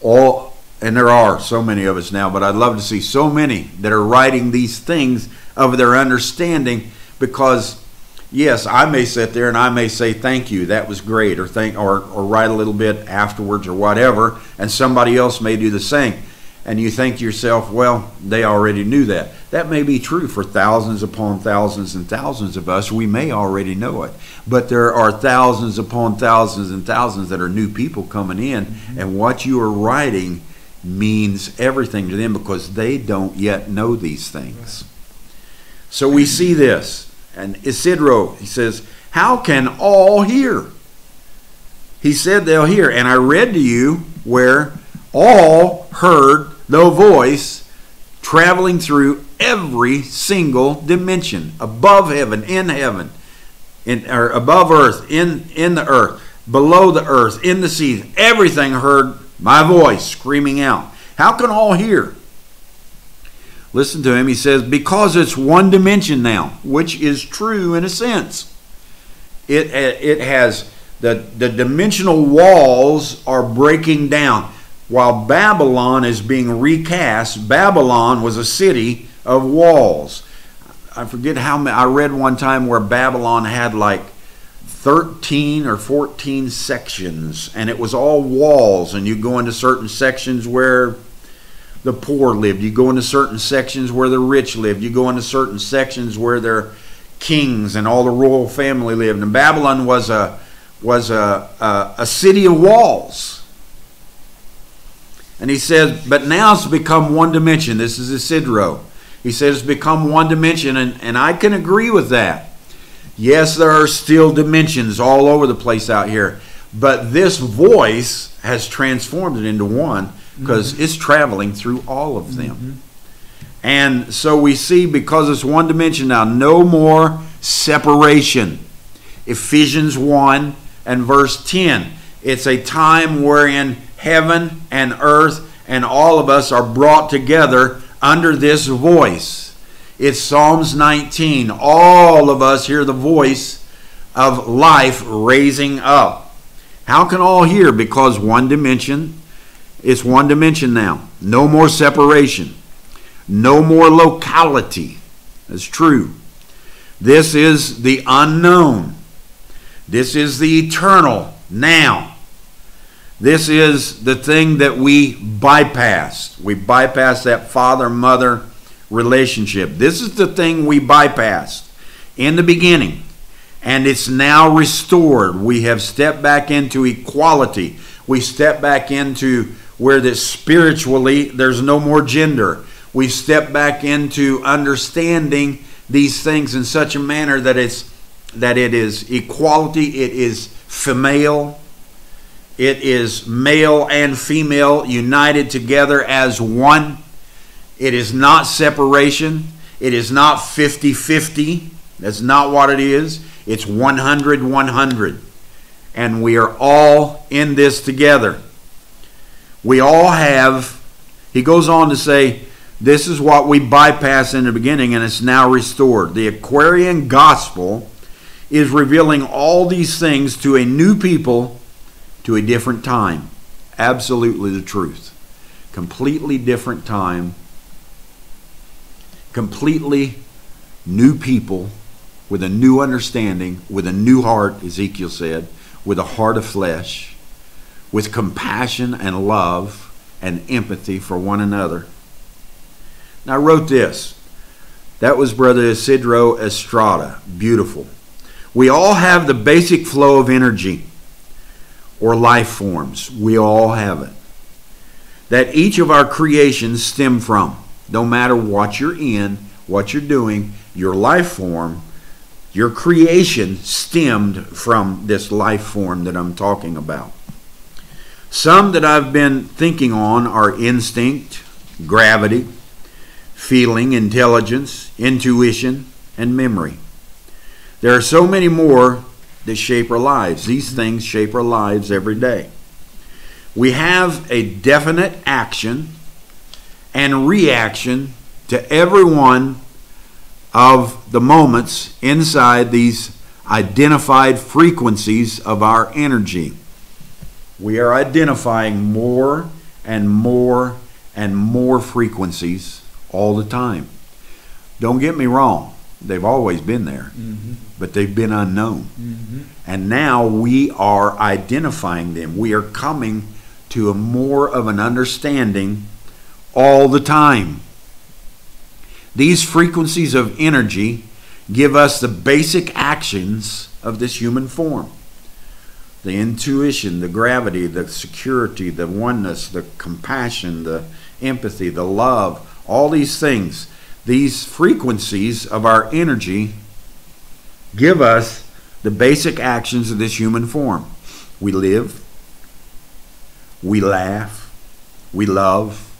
all, and there are so many of us now, but I'd love to see so many that are writing these things of their understanding because yes, I may sit there and I may say thank you, that was great, or thank or, or write a little bit afterwards or whatever, and somebody else may do the same. And you think to yourself, well, they already knew that. That may be true for thousands upon thousands and thousands of us. We may already know it. But there are thousands upon thousands and thousands that are new people coming in, and what you are writing means everything to them because they don't yet know these things. So we see this. And Isidro, he says, How can all hear? He said they'll hear. And I read to you where all heard the voice traveling through every single dimension above heaven, in heaven, in, or above earth, in, in the earth, below the earth, in the sea. Everything heard my voice screaming out. How can all hear? Listen to him. He says, because it's one dimension now, which is true in a sense. It, uh, it has the, the dimensional walls are breaking down. While Babylon is being recast, Babylon was a city of walls. I forget how many, I read one time where Babylon had like 13 or 14 sections, and it was all walls, and you go into certain sections where the poor lived, you go into certain sections where the rich lived, you go into certain sections where their kings and all the royal family lived. And Babylon was a was a, a, a city of walls. And he says, but now it's become one dimension. This is Isidro. He says it's become one dimension, and, and I can agree with that. Yes, there are still dimensions all over the place out here, but this voice has transformed it into one because mm-hmm. it's traveling through all of them. Mm-hmm. And so we see because it's one dimension now, no more separation. Ephesians 1 and verse 10. It's a time wherein heaven and earth and all of us are brought together under this voice. It's Psalms 19. All of us hear the voice of life raising up. How can all hear? Because one dimension, it's one dimension now. No more separation. No more locality. That's true. This is the unknown. This is the eternal now. This is the thing that we bypassed. We bypassed that father mother relationship. This is the thing we bypassed in the beginning, and it's now restored. We have stepped back into equality. We step back into where that spiritually there's no more gender. We step back into understanding these things in such a manner that it's that it is equality, it is female, it is male and female united together as one. It is not separation. It is not 50 50. That's not what it is. It's 100 100. And we are all in this together. We all have, he goes on to say, this is what we bypass in the beginning and it's now restored. The Aquarian gospel is revealing all these things to a new people to a different time. Absolutely the truth. Completely different time completely new people with a new understanding, with a new heart, Ezekiel said, with a heart of flesh, with compassion and love and empathy for one another. Now, I wrote this. That was Brother Isidro Estrada. Beautiful. We all have the basic flow of energy or life forms. We all have it. That each of our creations stem from. No matter what you're in, what you're doing, your life form, your creation stemmed from this life form that I'm talking about. Some that I've been thinking on are instinct, gravity, feeling, intelligence, intuition, and memory. There are so many more that shape our lives. These things shape our lives every day. We have a definite action and reaction to every one of the moments inside these identified frequencies of our energy. We are identifying more and more and more frequencies all the time. Don't get me wrong, they've always been there, mm-hmm. but they've been unknown. Mm-hmm. And now we are identifying them. We are coming to a more of an understanding all the time. These frequencies of energy give us the basic actions of this human form the intuition, the gravity, the security, the oneness, the compassion, the empathy, the love, all these things, these frequencies of our energy give us the basic actions of this human form. We live, we laugh, we love,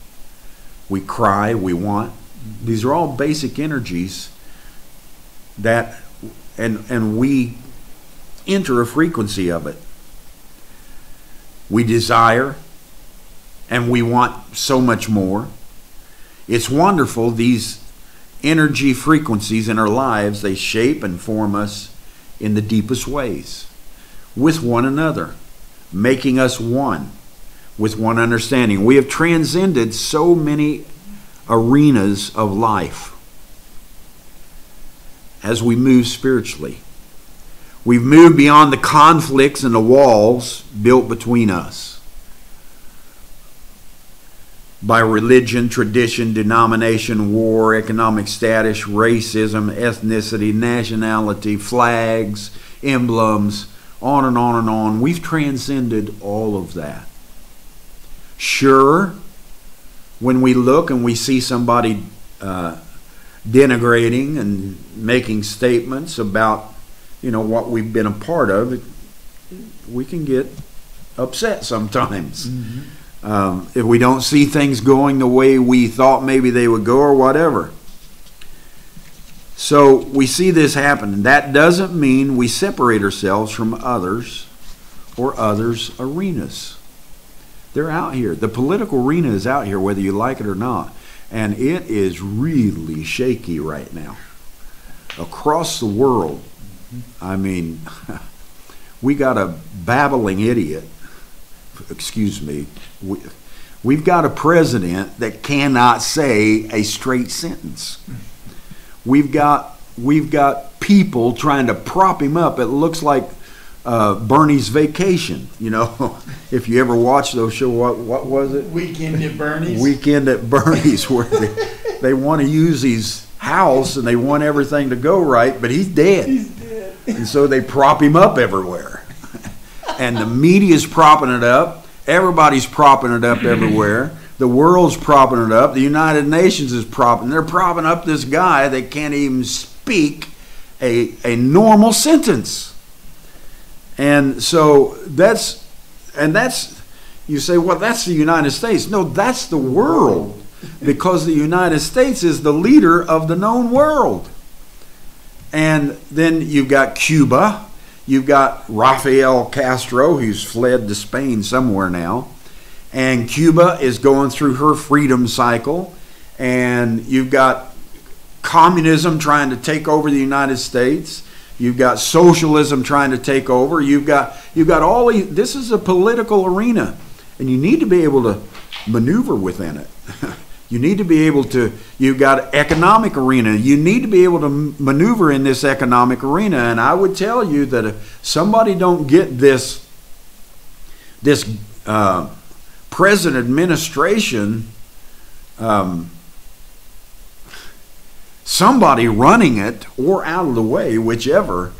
we cry, we want. These are all basic energies that, and, and we enter a frequency of it. We desire and we want so much more. It's wonderful, these energy frequencies in our lives, they shape and form us in the deepest ways with one another, making us one with one understanding. We have transcended so many arenas of life as we move spiritually. We've moved beyond the conflicts and the walls built between us by religion, tradition, denomination, war, economic status, racism, ethnicity, nationality, flags, emblems, on and on and on. We've transcended all of that. Sure, when we look and we see somebody uh, denigrating and making statements about, you know, what we've been a part of, we can get upset sometimes. Mm-hmm. Um, if we don't see things going the way we thought maybe they would go or whatever. So we see this happen. That doesn't mean we separate ourselves from others or others' arenas. They're out here. The political arena is out here, whether you like it or not. And it is really shaky right now. Across the world, I mean, we got a babbling idiot. Excuse me. We, we've got a president that cannot say a straight sentence. We've got we've got people trying to prop him up. It looks like uh, Bernie's Vacation. You know, if you ever watched those show, what what was it? Weekend at Bernie's. Weekend at Bernie's, where they, they want to use his house and they want everything to go right, but he's dead. He's dead. And so they prop him up everywhere, and the media's propping it up. Everybody's propping it up everywhere. The world's propping it up. The United Nations is propping. They're propping up this guy that can't even speak a, a normal sentence. And so that's, and that's, you say, well, that's the United States. No, that's the world because the United States is the leader of the known world. And then you've got Cuba, you've got Rafael Castro, who's fled to Spain somewhere now. And Cuba is going through her freedom cycle. And you've got communism trying to take over the United States. You've got socialism trying to take over. You've got you've got all these. This is a political arena, and you need to be able to maneuver within it. you need to be able to. You've got economic arena. You need to be able to maneuver in this economic arena. And I would tell you that if somebody don't get this this uh, present administration. Um, somebody running it or out of the way, whichever,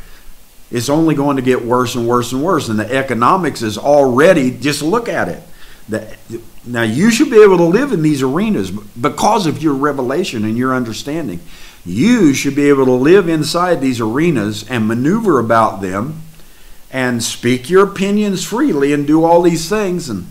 is only going to get worse and worse and worse. And the economics is already, just look at it. Now, you should be able to live in these arenas because of your revelation and your understanding. You should be able to live inside these arenas and maneuver about them and speak your opinions freely and do all these things. And,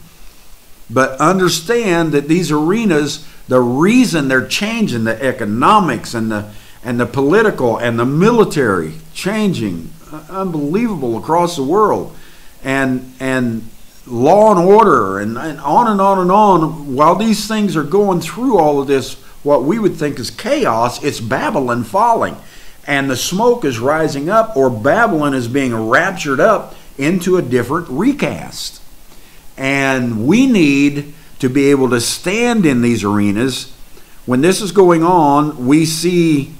but understand that these arenas the reason they're changing the economics and the and the political and the military changing uh, unbelievable across the world. And and law and order and, and on and on and on. While these things are going through all of this what we would think is chaos it's babylon falling. And the smoke is rising up or babylon is being raptured up into a different recast. And we need to be able to stand in these arenas. When this is going on, we see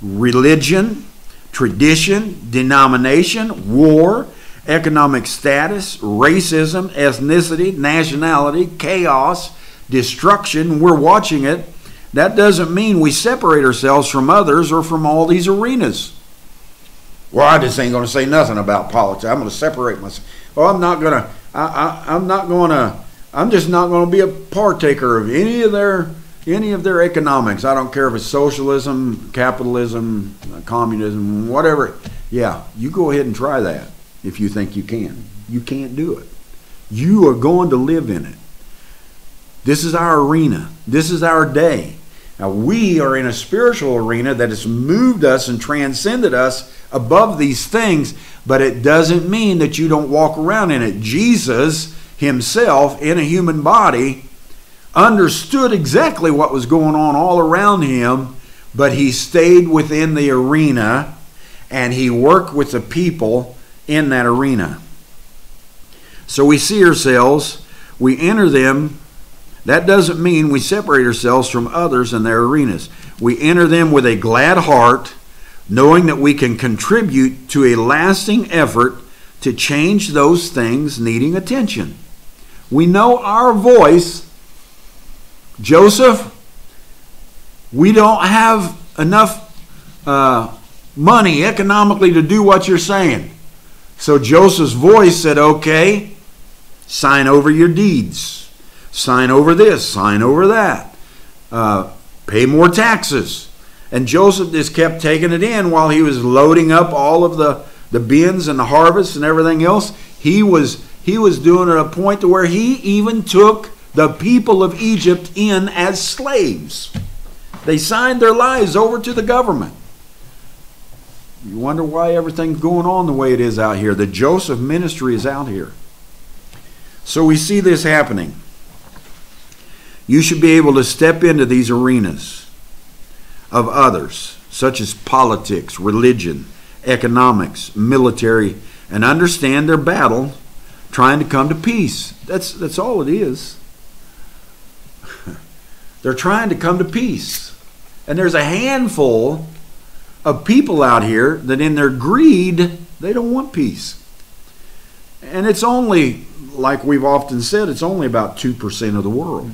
religion, tradition, denomination, war, economic status, racism, ethnicity, nationality, chaos, destruction. We're watching it. That doesn't mean we separate ourselves from others or from all these arenas. Well, I just ain't going to say nothing about politics. I'm going to separate myself. Well, I'm not going to. I, I, I'm not going to I'm just not going to be a partaker of any of their any of their economics. I don't care if it's socialism, capitalism, communism, whatever. Yeah, you go ahead and try that if you think you can. You can't do it. You are going to live in it. This is our arena. This is our day. Now, we are in a spiritual arena that has moved us and transcended us above these things, but it doesn't mean that you don't walk around in it. Jesus himself in a human body understood exactly what was going on all around him, but he stayed within the arena and he worked with the people in that arena. So we see ourselves, we enter them. That doesn't mean we separate ourselves from others in their arenas. We enter them with a glad heart, knowing that we can contribute to a lasting effort to change those things needing attention. We know our voice. Joseph, we don't have enough uh, money economically to do what you're saying. So Joseph's voice said, okay, sign over your deeds, sign over this, sign over that, uh, pay more taxes. And Joseph just kept taking it in while he was loading up all of the, the bins and the harvest and everything else. He was he was doing it at a point to where he even took the people of Egypt in as slaves. They signed their lives over to the government. You wonder why everything's going on the way it is out here. The Joseph ministry is out here. So we see this happening. You should be able to step into these arenas of others, such as politics, religion, economics, military, and understand their battle trying to come to peace. That's, that's all it is. They're trying to come to peace. And there's a handful of people out here that, in their greed, they don't want peace. And it's only, like we've often said, it's only about 2% of the world.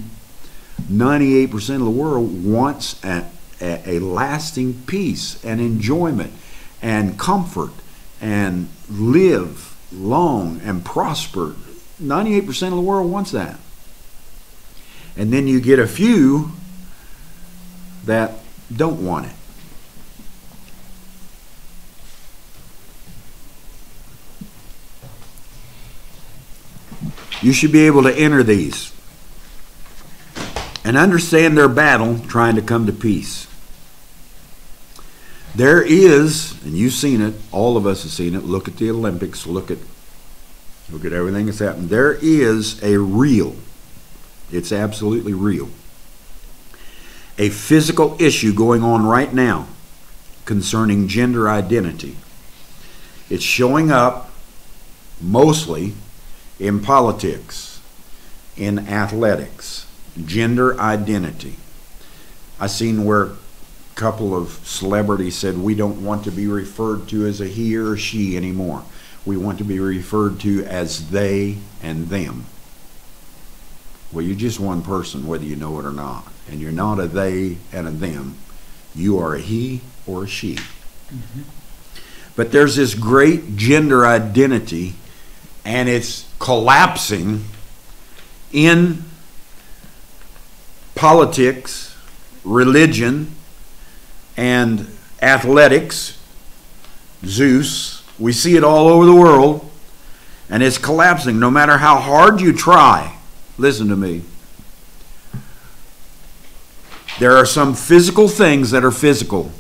98% of the world wants a, a, a lasting peace and enjoyment and comfort and live long and prospered. 98% of the world wants that. And then you get a few that don't want it. You should be able to enter these and understand their battle trying to come to peace. There is, and you've seen it, all of us have seen it. Look at the Olympics, look at look at everything that's happened. There is a real, it's absolutely real, a physical issue going on right now concerning gender identity. It's showing up mostly in politics, in athletics, gender identity. I've seen where couple of celebrities said we don't want to be referred to as a he or a she anymore. We want to be referred to as they and them. Well, you're just one person, whether you know it or not. And you're not a they and a them. You are a he or a she. Mm-hmm. But there's this great gender identity, and it's collapsing in politics, religion, and athletics, Zeus. We see it all over the world, and it's collapsing. No matter how hard you try, listen to me. There are some physical things that are physical,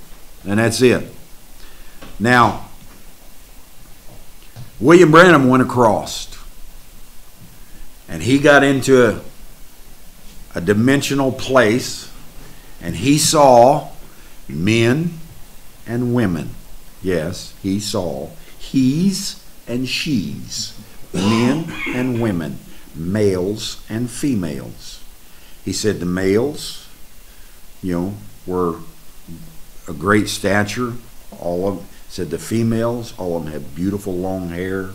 and that's it. Now, William Branham went across and he got into a, a dimensional place and he saw men and women. Yes, he saw he's and she's, men and women, males and females. He said the males, you know, were a great stature. All of said the females, all of them had beautiful long hair,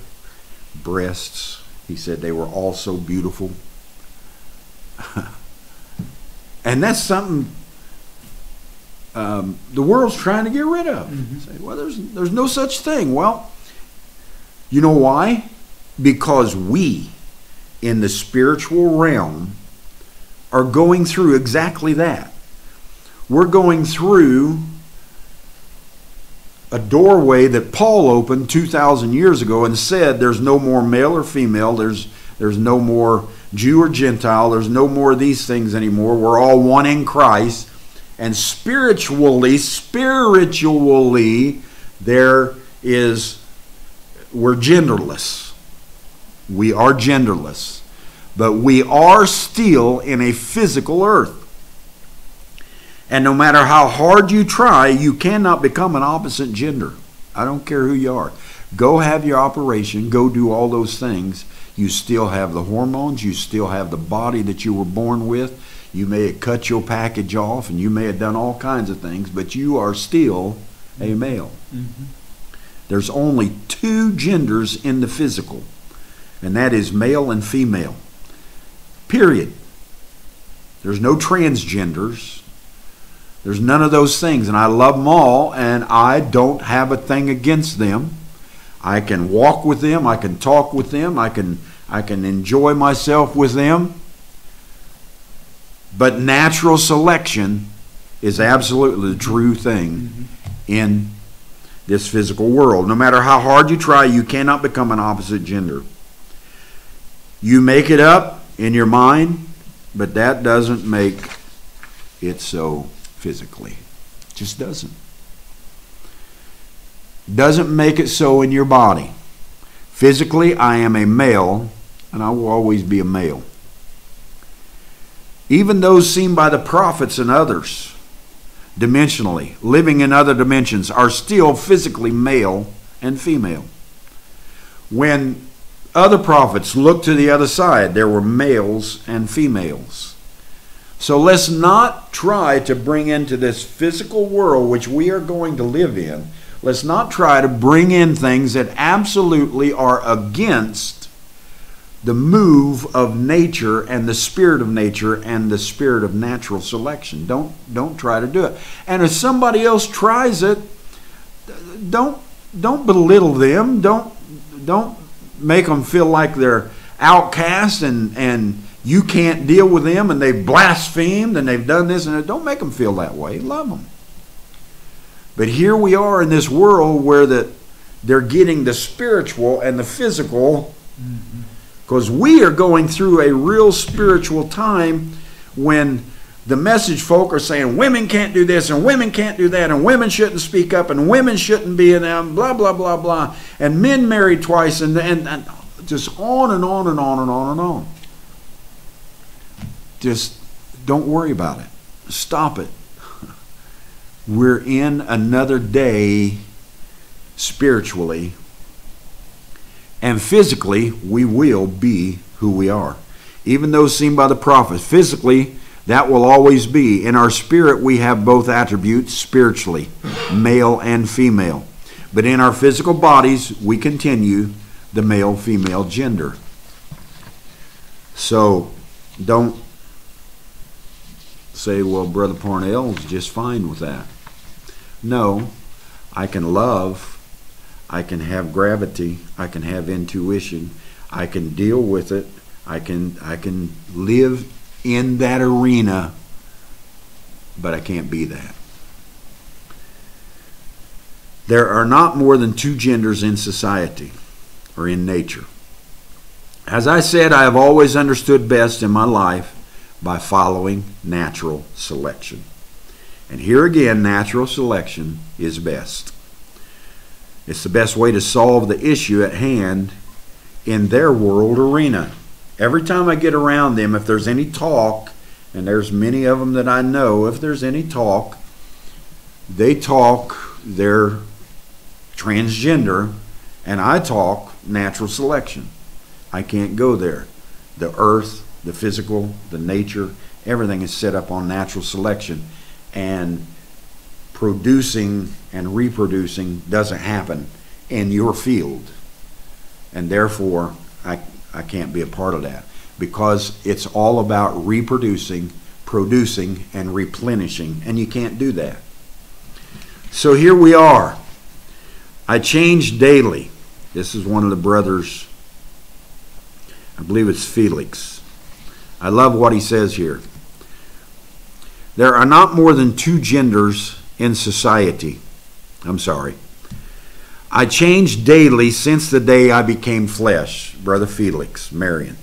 breasts. He said they were all so beautiful. and that's something um, the world's trying to get rid of. Mm-hmm. Say, well, there's there's no such thing. Well, you know why? Because we, in the spiritual realm, are going through exactly that. We're going through a doorway that Paul opened 2,000 years ago and said there's no more male or female, there's, there's no more Jew or Gentile, there's no more of these things anymore. We're all one in Christ. And spiritually, spiritually, there is, we're genderless. We are genderless. But we are still in a physical earth. And no matter how hard you try, you cannot become an opposite gender. I don't care who you are. Go have your operation, go do all those things. You still have the hormones, you still have the body that you were born with. You may have cut your package off and you may have done all kinds of things, but you are still a mm-hmm. male. Mm-hmm. There's only two genders in the physical, and that is male and female. Period. There's no transgenders. There's none of those things, and I love them all, and I don't have a thing against them. I can walk with them, I can talk with them, I can I can enjoy myself with them. But natural selection is absolutely the true thing mm-hmm. in this physical world. No matter how hard you try, you cannot become an opposite gender. You make it up in your mind, but that doesn't make it so physically. It just doesn't. Doesn't make it so in your body. Physically, I am a male, and I will always be a male. Even those seen by the prophets and others, dimensionally, living in other dimensions, are still physically male and female. When other prophets looked to the other side, there were males and females. So let's not try to bring into this physical world which we are going to live in, let's not try to bring in things that absolutely are against the move of nature and the spirit of nature and the spirit of natural selection. Don't don't try to do it. And if somebody else tries it, don't don't belittle them. Don't don't make them feel like they're outcast and and you can't deal with them and they've blasphemed and they've done this and that. don't make them feel that way. Love them. But here we are in this world where that they're getting the spiritual and the physical mm. Because we are going through a real spiritual time when the message folk are saying women can't do this and women can't do that and women shouldn't speak up and women shouldn't be in them, blah, blah, blah, blah. And men married twice and, and, and just on and on and on and on and on. Just don't worry about it. Stop it. We're in another day spiritually and physically, we will be who we are. Even those seen by the prophets, physically, that will always be. In our spirit, we have both attributes spiritually, male and female. But in our physical bodies, we continue the male female gender. So don't say, well, Brother Parnell is just fine with that. No, I can love I can have gravity, I can have intuition, I can deal with it, I can I can live in that arena, but I can't be that. There are not more than two genders in society or in nature. As I said, I have always understood best in my life by following natural selection. And here again, natural selection is best. It's the best way to solve the issue at hand in their world arena. Every time I get around them, if there's any talk, and there's many of them that I know, if there's any talk, they talk their transgender, and I talk natural selection. I can't go there. The earth, the physical, the nature, everything is set up on natural selection. And producing and reproducing doesn't happen in your field. And therefore, I, I can't be a part of that because it's all about reproducing, producing, and replenishing, and you can't do that. So here we are. I change daily. This is one of the brothers, I believe it's Felix. I love what he says here. There are not more than two genders in society. I'm sorry. I changed daily since the day I became flesh, Brother Felix, Marion.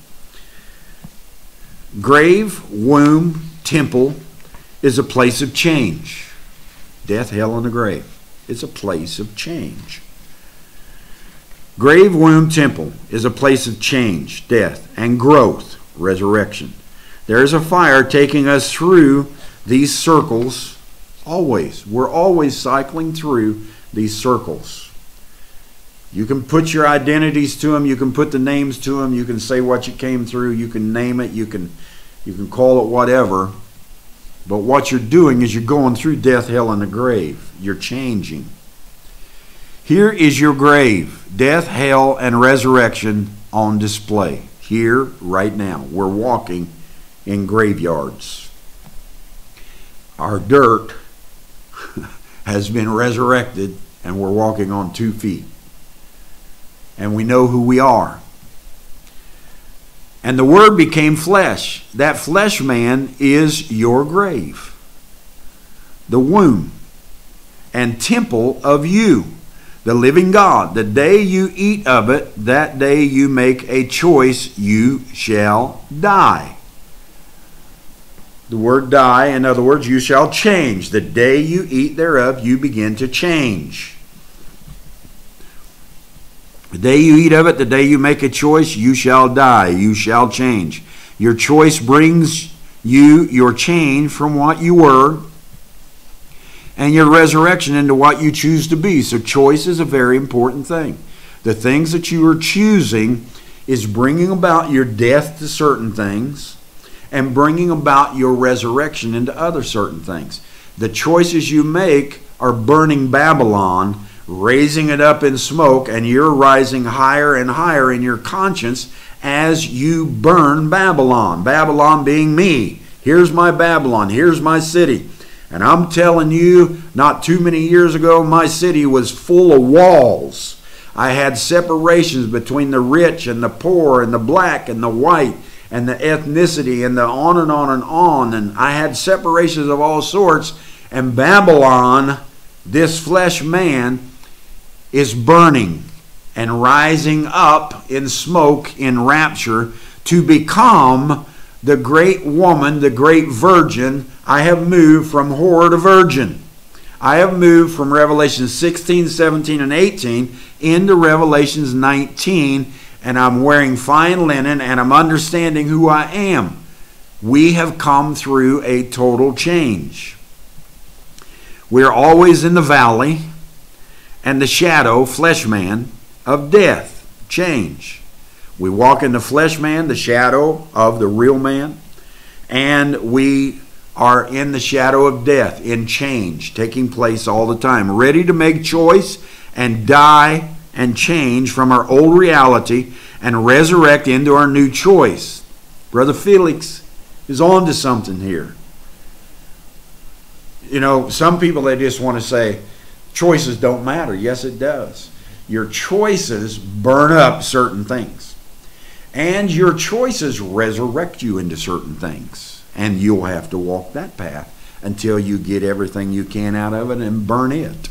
Grave, womb, temple is a place of change. Death, hell, and the grave. It's a place of change. Grave, womb, temple is a place of change, death, and growth, resurrection. There is a fire taking us through these circles Always. We're always cycling through these circles. You can put your identities to them, you can put the names to them, you can say what you came through, you can name it, you can you can call it whatever. But what you're doing is you're going through death, hell, and the grave. You're changing. Here is your grave, death, hell, and resurrection on display. Here, right now. We're walking in graveyards. Our dirt has been resurrected, and we're walking on two feet. And we know who we are. And the Word became flesh. That flesh man is your grave, the womb, and temple of you, the living God. The day you eat of it, that day you make a choice, you shall die. The word die, in other words, you shall change. The day you eat thereof, you begin to change. The day you eat of it, the day you make a choice, you shall die. You shall change. Your choice brings you your change from what you were and your resurrection into what you choose to be. So, choice is a very important thing. The things that you are choosing is bringing about your death to certain things and bringing about your resurrection into other certain things. The choices you make are burning Babylon, raising it up in smoke, and you're rising higher and higher in your conscience as you burn Babylon. Babylon being me. Here's my Babylon. Here's my city. And I'm telling you, not too many years ago, my city was full of walls. I had separations between the rich and the poor, and the black and the white and the ethnicity and the on and on and on. And I had separations of all sorts. And Babylon, this flesh man, is burning and rising up in smoke in rapture to become the great woman, the great virgin. I have moved from whore to virgin. I have moved from Revelation 16, 17, and 18 into Revelations 19 and I'm wearing fine linen and I'm understanding who I am. We have come through a total change. We're always in the valley and the shadow, flesh man, of death, change. We walk in the flesh man, the shadow of the real man, and we are in the shadow of death, in change, taking place all the time, ready to make choice and die and change from our old reality and resurrect into our new choice. Brother Felix is on to something here. You know, some people they just want to say choices don't matter. Yes, it does. Your choices burn up certain things. And your choices resurrect you into certain things. And you'll have to walk that path until you get everything you can out of it and burn it.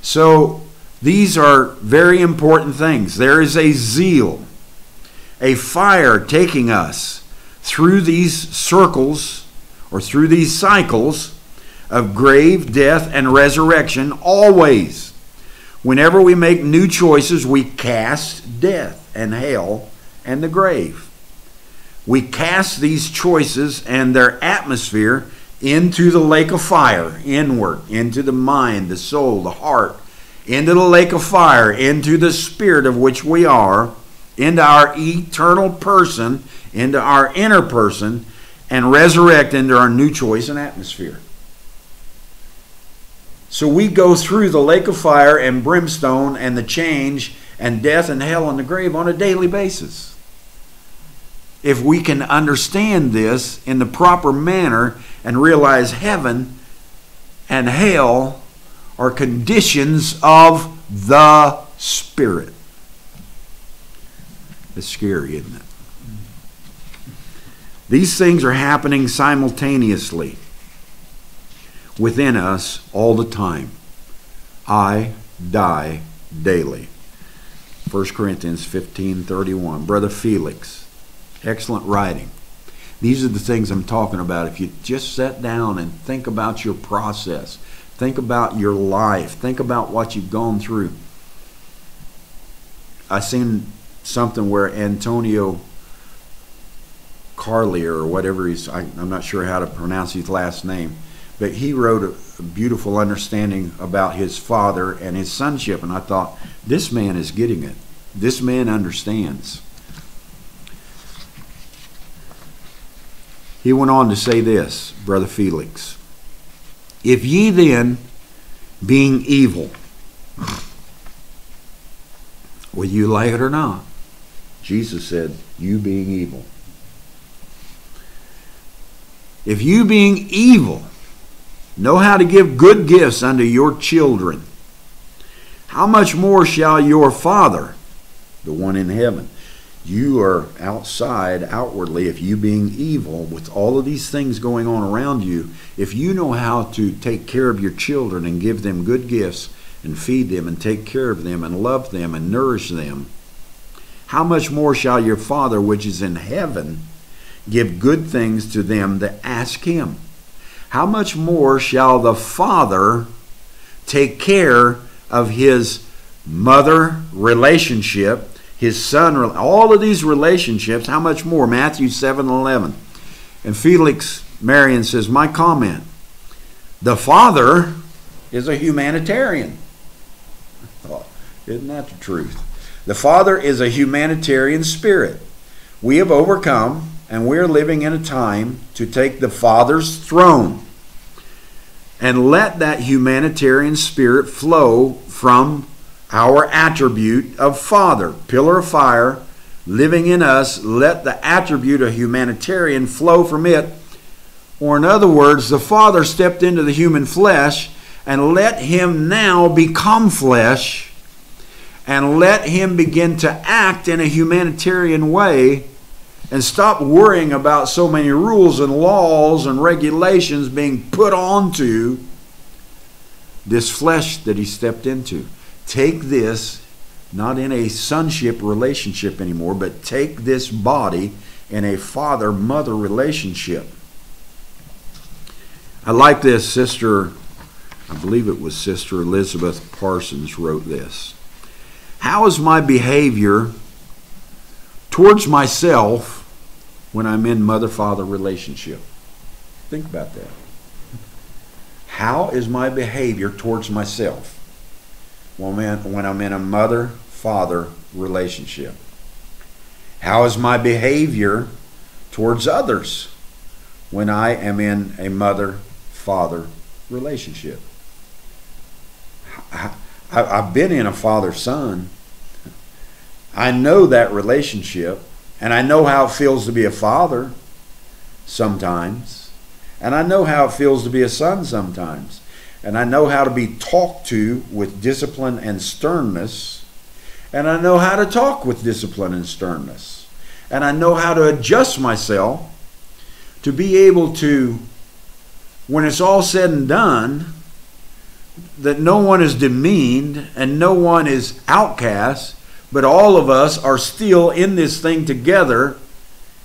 So these are very important things. There is a zeal, a fire taking us through these circles or through these cycles of grave, death, and resurrection always. Whenever we make new choices, we cast death and hell and the grave. We cast these choices and their atmosphere into the lake of fire, inward, into the mind, the soul, the heart, into the lake of fire, into the spirit of which we are, into our eternal person, into our inner person, and resurrect into our new choice and atmosphere. So we go through the lake of fire and brimstone and the change and death and hell and the grave on a daily basis. If we can understand this in the proper manner and realize heaven and hell are conditions of the Spirit. It's scary, isn't it? These things are happening simultaneously within us all the time. I die daily. 1 Corinthians 15:31. Brother Felix, excellent writing. These are the things I'm talking about. If you just sit down and think about your process, Think about your life. Think about what you've gone through. I seen something where Antonio Carlier or whatever he's I, am not sure how to pronounce his last name, but he wrote a, a beautiful understanding about his father and his sonship, and I thought this man is getting it. This man understands. He went on to say this, Brother Felix. If ye then, being evil, whether you like it or not. Jesus said, You being evil. If you being evil know how to give good gifts unto your children, how much more shall your Father, the one in heaven, you are outside outwardly, if you being evil, with all of these things going on around you, if you know how to take care of your children and give them good gifts and feed them and take care of them and love them and nourish them, how much more shall your Father which is in heaven give good things to them that ask him? How much more shall the Father take care of his mother relationship, his son, all of these relationships? How much more? Matthew 7 11. And Felix Marion says, My comment the Father is a humanitarian. Isn't that the truth? The Father is a humanitarian spirit. We have overcome, and we're living in a time to take the Father's throne and let that humanitarian spirit flow from our attribute of Father, pillar of fire, living in us. Let the attribute of humanitarian flow from it. Or, in other words, the Father stepped into the human flesh and let him now become flesh and let him begin to act in a humanitarian way and stop worrying about so many rules and laws and regulations being put onto this flesh that he stepped into. Take this not in a sonship relationship anymore, but take this body in a father mother relationship. I like this. Sister, I believe it was Sister Elizabeth Parsons wrote this. How is my behavior towards myself when I'm in mother father relationship? Think about that. How is my behavior towards myself when I'm in a mother father relationship? How is my behavior towards others when I am in a mother father relationship? I've been in a father son. I know that relationship, and I know how it feels to be a father sometimes, and I know how it feels to be a son sometimes, and I know how to be talked to with discipline and sternness, and I know how to talk with discipline and sternness, and I know how to adjust myself to be able to, when it's all said and done, that no one is demeaned and no one is outcast, but all of us are still in this thing together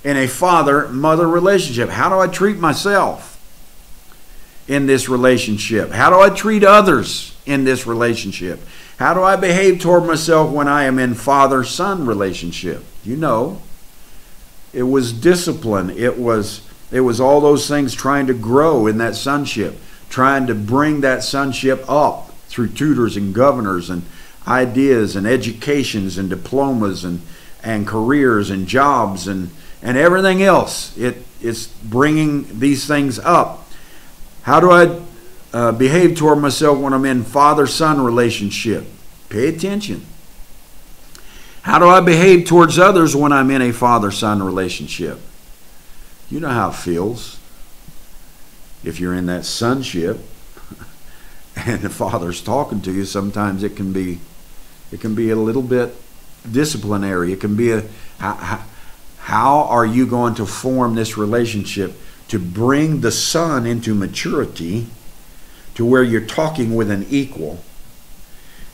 in a father mother relationship. How do I treat myself in this relationship? How do I treat others in this relationship? How do I behave toward myself when I am in father son relationship? You know, it was discipline. It was it was all those things trying to grow in that sonship trying to bring that sonship up through tutors and governors and ideas and educations and diplomas and, and careers and jobs and, and everything else. It, it's bringing these things up. How do I uh, behave toward myself when I'm in father son relationship? Pay attention. How do I behave towards others when I'm in a father son relationship? You know how it feels if you're in that sonship and the father's talking to you, sometimes it can be it can be a little bit disciplinary. It can be a how, how are you going to form this relationship to bring the son into maturity to where you're talking with an equal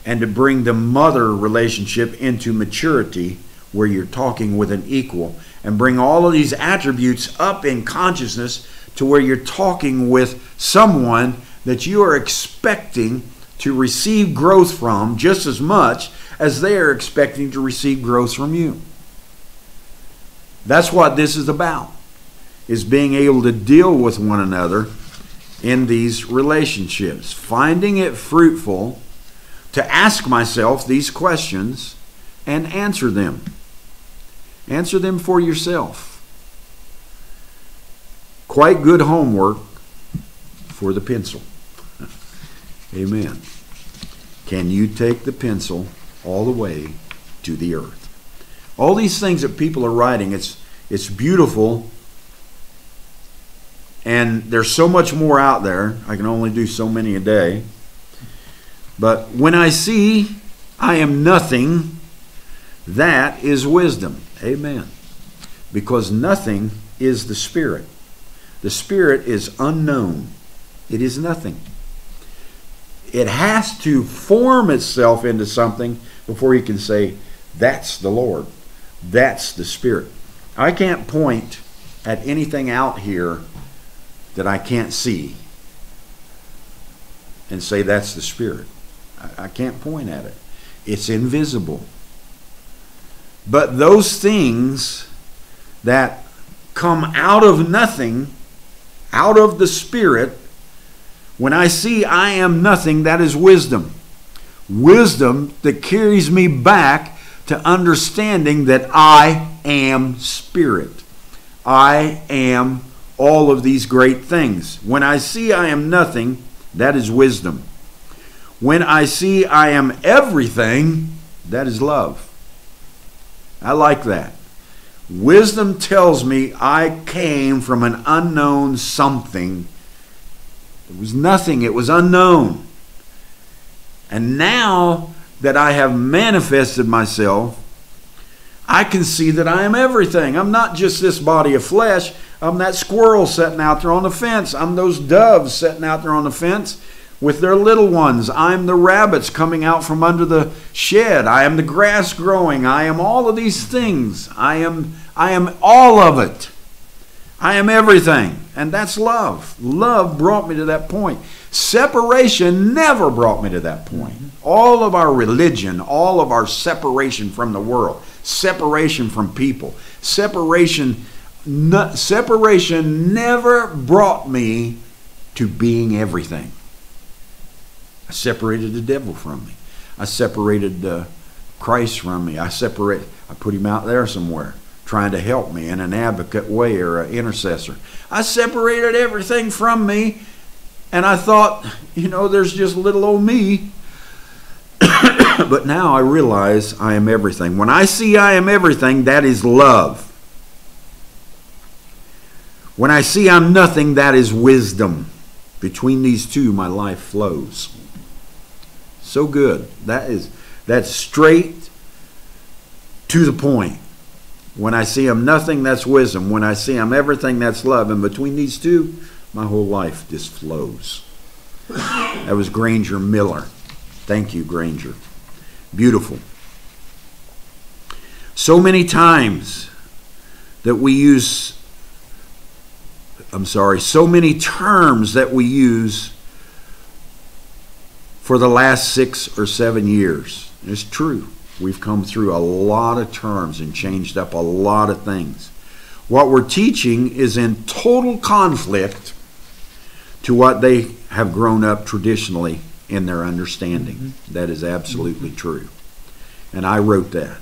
and to bring the mother relationship into maturity where you're talking with an equal and bring all of these attributes up in consciousness to where you're talking with someone that you are expecting to receive growth from just as much as they are expecting to receive growth from you. That's what this is about. Is being able to deal with one another in these relationships, finding it fruitful to ask myself these questions and answer them. Answer them for yourself quite good homework for the pencil. Amen. Can you take the pencil all the way to the earth. All these things that people are writing, it's, it's beautiful. And there's so much more out there. I can only do so many a day. But when I see I am nothing, that is wisdom. Amen. Because nothing is the Spirit. The Spirit is unknown, it is nothing. It has to form itself into something before you can say, That's the Lord. That's the Spirit. I can't point at anything out here that I can't see and say that's the Spirit. I, I can't point at it. It's invisible. But those things that come out of nothing, out of the Spirit, when I see I am nothing, that is wisdom. Wisdom that carries me back to understanding that I am Spirit. I am all of these great things. When I see I am nothing, that is wisdom. When I see I am everything, that is love. I like that. Wisdom tells me I came from an unknown something. It was nothing, it was unknown. And now that I have manifested myself, I can see that I am everything. I'm not just this body of flesh. I'm that squirrel sitting out there on the fence. I'm those doves sitting out there on the fence with their little ones. I'm the rabbits coming out from under the shed. I am the grass growing. I am all of these things. I am I am all of it. I am everything. And that's love. Love brought me to that point. Separation never brought me to that point. All of our religion, all of our separation from the world, separation from people, separation no, separation never brought me to being everything. I separated the devil from me. I separated uh, Christ from me. I separate. I put him out there somewhere, trying to help me in an advocate way or an intercessor. I separated everything from me, and I thought, you know, there's just little old me. but now I realize I am everything. When I see I am everything, that is love. When I see I'm nothing, that is wisdom. Between these two, my life flows. So good. That is that's straight to the point. When I see I'm nothing, that's wisdom. When I see I'm everything, that's love. And between these two, my whole life just flows. That was Granger Miller. Thank you, Granger. Beautiful. So many times that we use, I'm sorry, so many terms that we use for the last six or seven years. It's true. We've come through a lot of terms and changed up a lot of things. What we're teaching is in total conflict to what they have grown up traditionally in their understanding. Mm-hmm. That is absolutely mm-hmm. true. And I wrote that.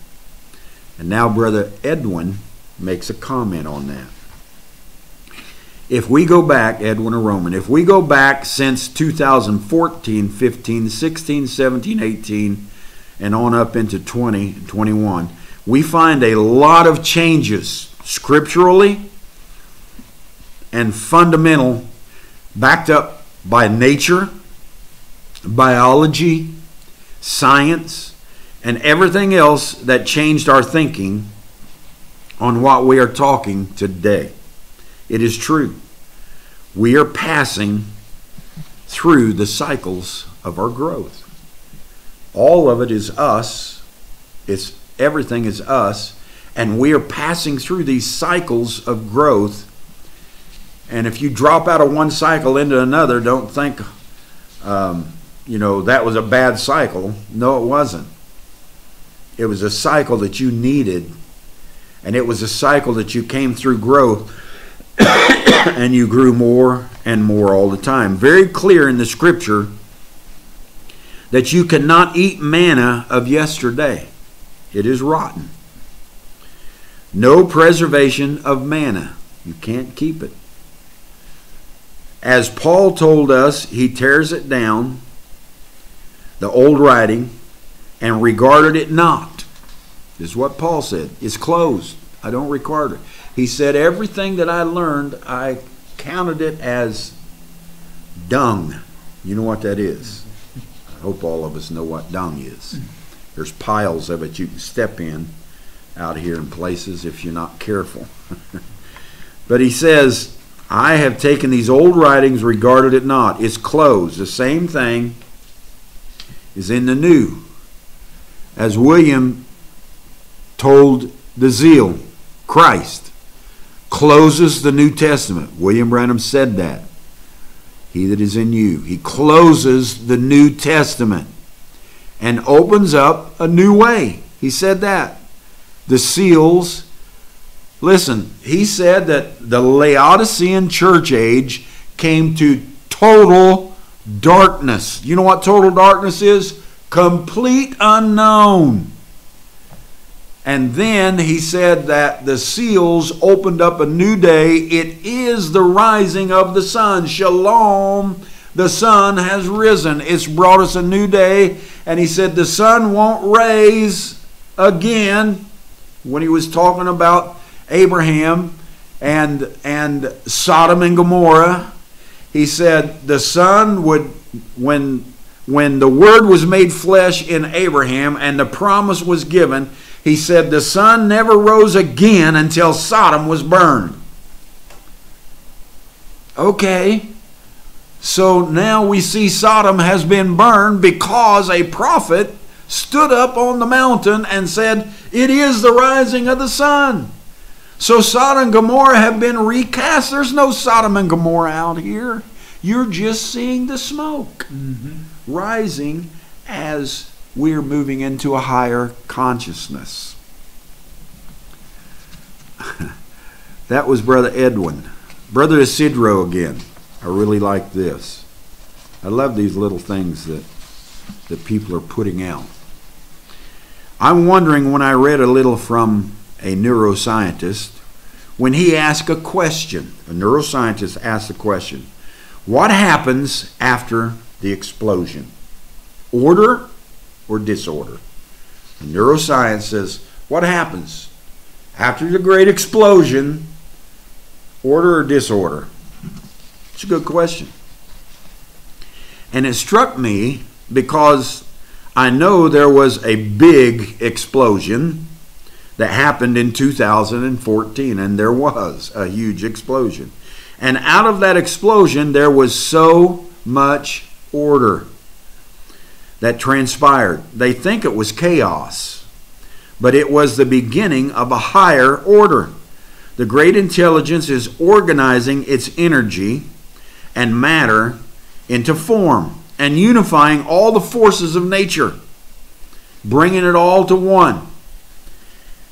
And now Brother Edwin makes a comment on that if we go back, Edwin or Roman, if we go back since 2014, 15, 16, 17, 18, and on up into 20, 21, we find a lot of changes scripturally and fundamental, backed up by nature, biology, science, and everything else that changed our thinking on what we are talking today. It is true. We are passing through the cycles of our growth. All of it is us. It's everything is us, and we are passing through these cycles of growth. And if you drop out of one cycle into another, don't think, um, you know, that was a bad cycle. No, it wasn't. It was a cycle that you needed, and it was a cycle that you came through growth and you grew more and more all the time. Very clear in the scripture that you cannot eat manna of yesterday, it is rotten. No preservation of manna. You can't keep it. As Paul told us, he tears it down, the old writing, and regarded it not This is what Paul said. It's closed. I don't require it. He said, Everything that I learned, I counted it as dung. You know what that is? I hope all of us know what dung is. There's piles of it you can step in out here in places if you're not careful. but he says, I have taken these old writings, regarded it not. It's closed. The same thing is in the new. As William told the zeal, Christ closes the New Testament. William Branham said that. He that is in you. He closes the New Testament and opens up a new way. He said that. The seals. Listen, he said that the Laodicean church age came to total darkness. You know what total darkness is? Complete unknown. And then he said that the seals opened up a new day. It is the rising of the sun. Shalom. The sun has risen. It's brought us a new day. And he said the sun won't raise again when he was talking about Abraham and, and Sodom and Gomorrah. He said the sun would, when, when the word was made flesh in Abraham and the promise was given, he said the sun never rose again until Sodom was burned. Okay. So now we see Sodom has been burned because a prophet stood up on the mountain and said, It is the rising of the sun. So Sodom and Gomorrah have been recast. There's no Sodom and Gomorrah out here. You're just seeing the smoke mm-hmm. rising as we're moving into a higher consciousness. that was Brother Edwin. Brother Isidro again. I really like this. I love these little things that, that people are putting out. I'm wondering when I read a little from a neuroscientist, when he asked a question, a neuroscientist asked a question, what happens after the explosion? Order or disorder? Neuroscience says, what happens after the great explosion? Order or disorder? It's a good question. And it struck me because I know there was a big explosion that happened in 2014, and there was a huge explosion. And out of that explosion, there was so much order that transpired. They think it was chaos, but it was the beginning of a higher order. The great intelligence is organizing its energy and matter into form and unifying all the forces of nature, bringing it all to one.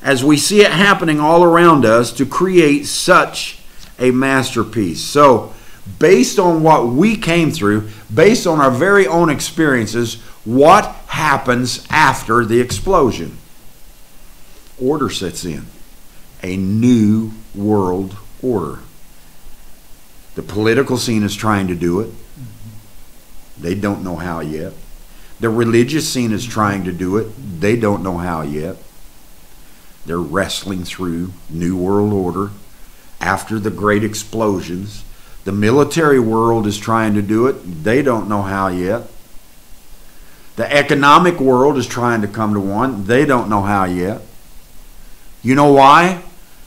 As we see it happening all around us to create such a masterpiece. So, based on what we came through, based on our very own experiences, what happens after the explosion? Order sets in. A new world order. The political scene is trying to do it. They don't know how yet. The religious scene is trying to do it. They don't know how yet. They're wrestling through New World Order after the great explosions. The military world is trying to do it. They don't know how yet. The economic world is trying to come to one. They don't know how yet. You know why?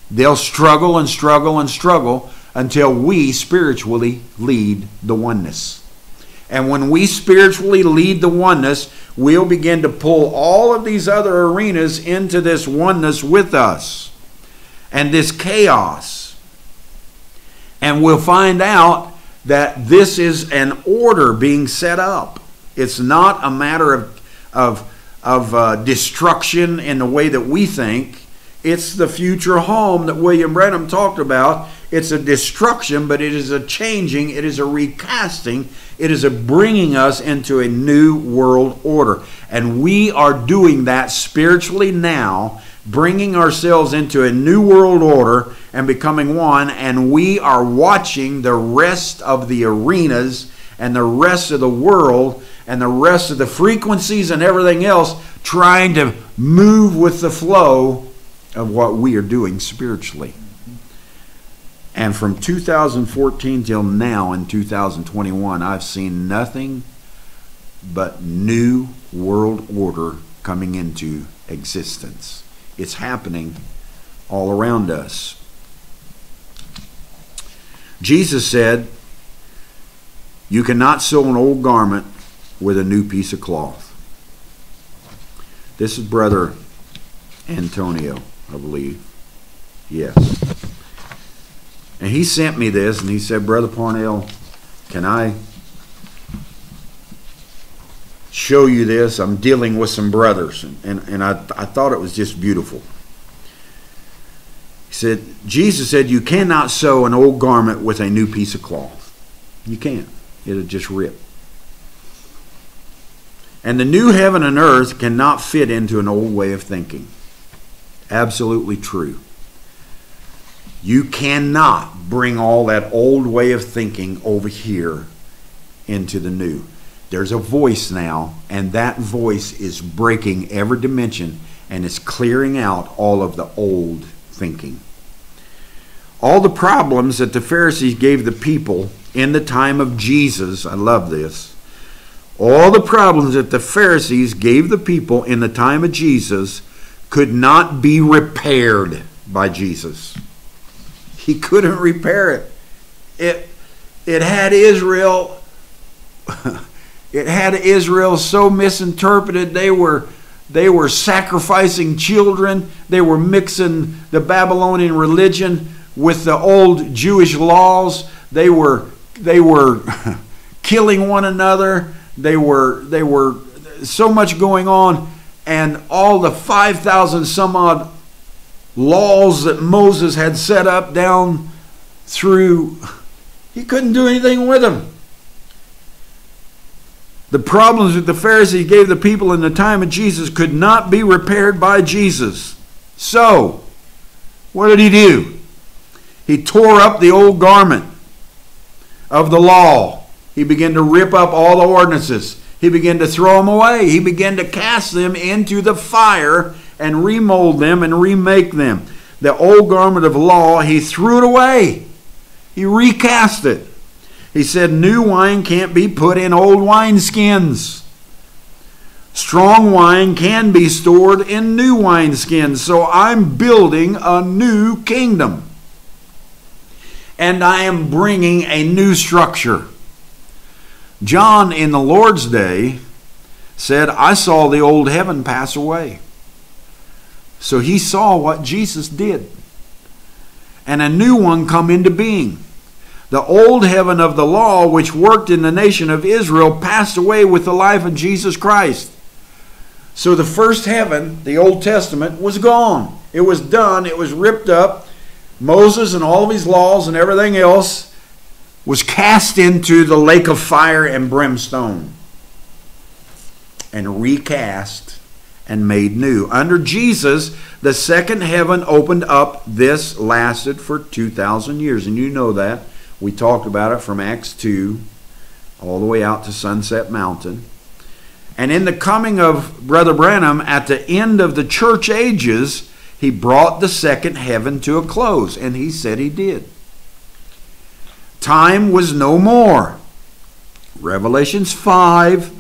They'll struggle and struggle and struggle until we spiritually lead the oneness. And when we spiritually lead the oneness, we'll begin to pull all of these other arenas into this oneness with us and this chaos. And we'll find out that this is an order being set up. It's not a matter of, of, of uh, destruction in the way that we think. It's the future home that William Branham talked about it's a destruction, but it is a changing, it is a recasting, it is a bringing us into a new world order. And we are doing that spiritually now, bringing ourselves into a new world order and becoming one. And we are watching the rest of the arenas and the rest of the world and the rest of the frequencies and everything else trying to move with the flow of what we are doing spiritually. And from 2014 till now in 2021, I've seen nothing but new world order coming into existence. It's happening all around us. Jesus said, You cannot sew an old garment with a new piece of cloth. This is Brother Antonio, I believe. Yes. And he sent me this and he said, Brother Parnell, can I show you this? I'm dealing with some brothers. And, and, and I, I thought it was just beautiful. He said, Jesus said, You cannot sew an old garment with a new piece of cloth. You can't. It'll just rip. And the new heaven and earth cannot fit into an old way of thinking. Absolutely true. You cannot bring all that old way of thinking over here into the new. There's a voice now, and that voice is breaking every dimension and is clearing out all of the old thinking. All the problems that the Pharisees gave the people in the time of Jesus, I love this. All the problems that the Pharisees gave the people in the time of Jesus could not be repaired by Jesus. He couldn't repair it. It it had Israel it had Israel so misinterpreted they were they were sacrificing children. They were mixing the Babylonian religion with the old Jewish laws. They were they were killing one another. They were they were so much going on, and all the five thousand some odd laws that Moses had set up down through. He couldn't do anything with them. The problems that the Pharisees gave the people in the time of Jesus could not be repaired by Jesus. So, what did he do? He tore up the old garment of the law. He began to rip up all the ordinances. He began to throw them away. He began to cast them into the fire and remold them and remake them. The old garment of law, he threw it away. He recast it. He said, New wine can't be put in old wineskins. Strong wine can be stored in new wineskins. So I'm building a new kingdom. And I am bringing a new structure. John, in the Lord's day, said, I saw the old heaven pass away. So he saw what Jesus did. And a new one come into being. The old heaven of the law, which worked in the nation of Israel, passed away with the life of Jesus Christ. So the first heaven, the Old Testament, was gone. It was done. It was ripped up. Moses and all of his laws and everything else was cast into the lake of fire and brimstone and recast and made new. Under Jesus, the second heaven opened up. This lasted for 2,000 years, and you know that. We talked about it from Acts 2 all the way out to Sunset Mountain. And in the coming of Brother Branham at the end of the church ages, he brought the second heaven to a close, and he said he did. Time was no more. Revelations 5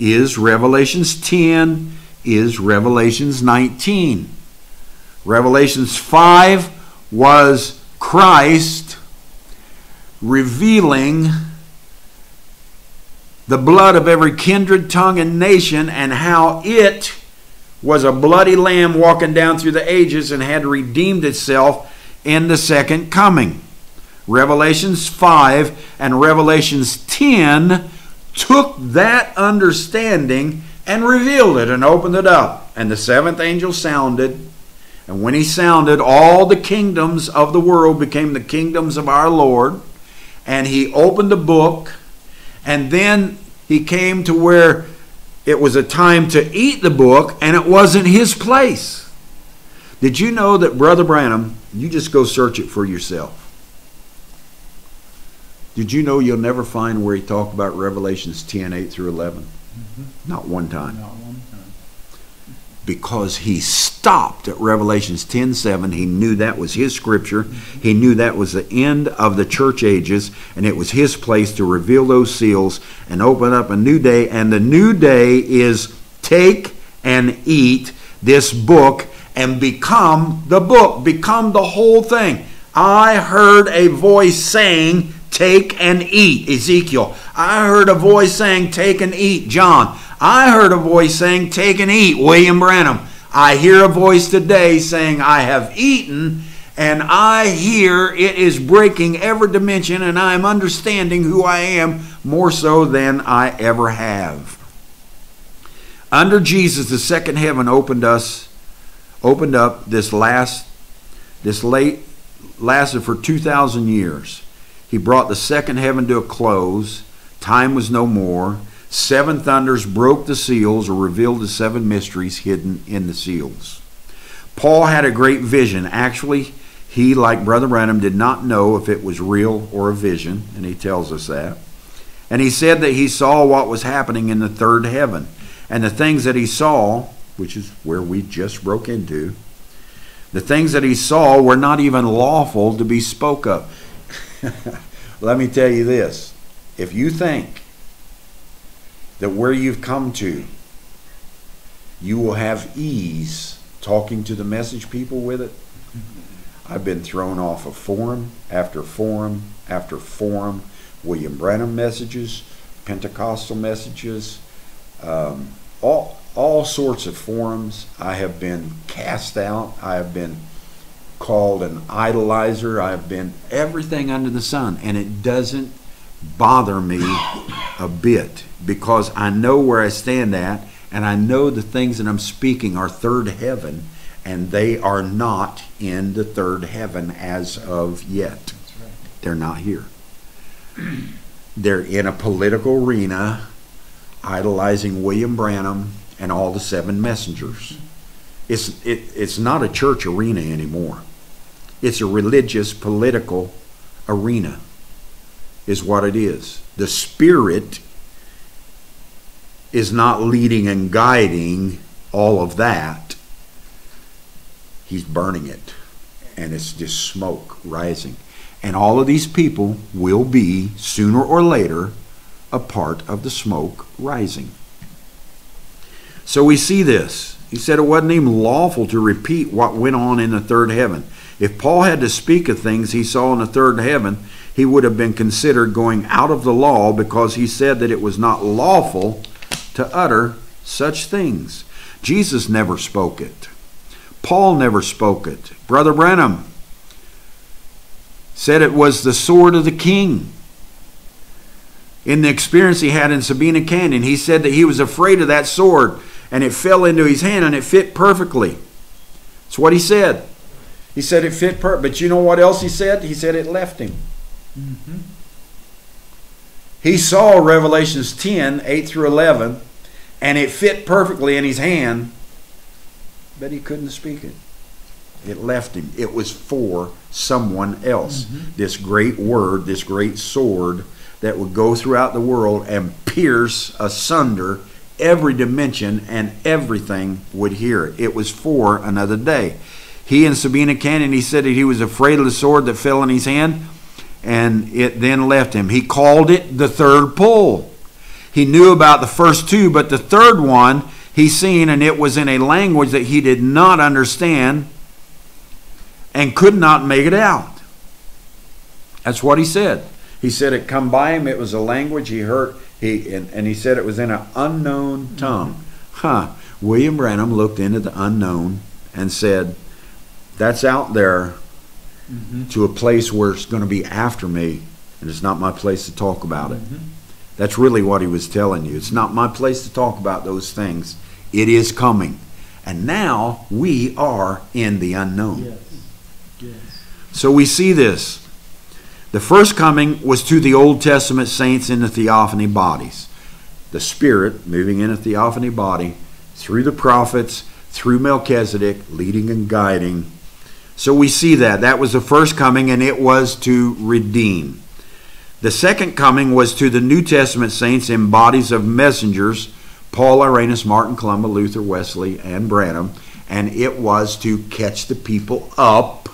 is Revelations 10 is Revelations 19. Revelations 5 was Christ revealing the blood of every kindred, tongue, and nation, and how it was a bloody lamb walking down through the ages and had redeemed itself in the second coming. Revelations 5 and Revelations 10 took that understanding and revealed it and opened it up. And the seventh angel sounded, and when he sounded, all the kingdoms of the world became the kingdoms of our Lord. And he opened the book, and then he came to where it was a time to eat the book, and it wasn't his place. Did you know that Brother Branham, you just go search it for yourself. Did you know you'll never find where he talked about Revelations 10 8 through 11? Mm-hmm. Not one time. Not one time. because he stopped at Revelations 10:7. He knew that was his scripture. Mm-hmm. He knew that was the end of the church ages and it was his place to reveal those seals and open up a new day and the new day is take and eat this book and become the book, become the whole thing. I heard a voice saying, Take and eat, Ezekiel. I heard a voice saying, Take and eat, John. I heard a voice saying, Take and eat, William Branham. I hear a voice today saying, I have eaten, and I hear it is breaking every dimension, and I am understanding who I am more so than I ever have. Under Jesus, the second heaven opened us, opened up this last, this late, lasted for 2,000 years. He brought the second heaven to a close. Time was no more. Seven thunders broke the seals or revealed the seven mysteries hidden in the seals. Paul had a great vision. Actually, he, like Brother Branham, did not know if it was real or a vision, and he tells us that. And he said that he saw what was happening in the third heaven. And the things that he saw, which is where we just broke into, the things that he saw were not even lawful to be spoke of. Let me tell you this. If you think that where you've come to, you will have ease talking to the message people with it, I've been thrown off of forum after forum after forum, William Branham messages, Pentecostal messages, um, all all sorts of forums. I have been cast out. I have been called an idolizer. I have been everything under the sun, and it doesn't bother me a bit because I know where I stand at, and I know the things that I'm speaking are third heaven, and they are not in the third heaven as of yet. They're not here. They're in a political arena idolizing William Branham and all the seven messengers. It's, it, it's not a church arena anymore. It's a religious, political arena, is what it is. The Spirit is not leading and guiding all of that. He's burning it, and it's just smoke rising. And all of these people will be, sooner or later, a part of the smoke rising. So we see this. He said it wasn't even lawful to repeat what went on in the third heaven. If Paul had to speak of things he saw in the third heaven, he would have been considered going out of the law because he said that it was not lawful to utter such things. Jesus never spoke it. Paul never spoke it. Brother Branham said it was the sword of the king. In the experience he had in Sabino Canyon, he said that he was afraid of that sword and it fell into his hand and it fit perfectly. That's what he said. He said it fit perfect. But you know what else he said? He said it left him. Mm-hmm. He saw Revelations 10, 8 through 11, and it fit perfectly in his hand, but he couldn't speak it. It left him. It was for someone else. This great word, this great sword that would go throughout the world and pierce asunder every dimension and everything would hear it. It was for another day. He and Sabino Canyon, he said that he was afraid of the sword that fell in his hand and it then left him. He called it the third pull. He knew about the first two, but the third one he seen, and it was in a language that he did not understand and could not make it out. That's what he said. He said it come by him. It was a language he heard. He and, and he said it was in an unknown tongue. Huh. William Branham looked into the unknown and said, "That's out there mm-hmm. to a place where it's going to be after me, and it's not my place to talk about it." Mm-hmm. That's really what he was telling you. It's not my place to talk about those things. It is coming. And now we are in the unknown. Yes. Yes. So we see this. The first coming was to the Old Testament saints in the theophany bodies. The Spirit moving in a theophany body through the prophets, through Melchizedek, leading and guiding. So we see that. That was the first coming, and it was to redeem. The second coming was to the New Testament saints in bodies of messengers Paul, Irenaeus, Martin, Columba, Luther, Wesley, and Branham, and it was to catch the people up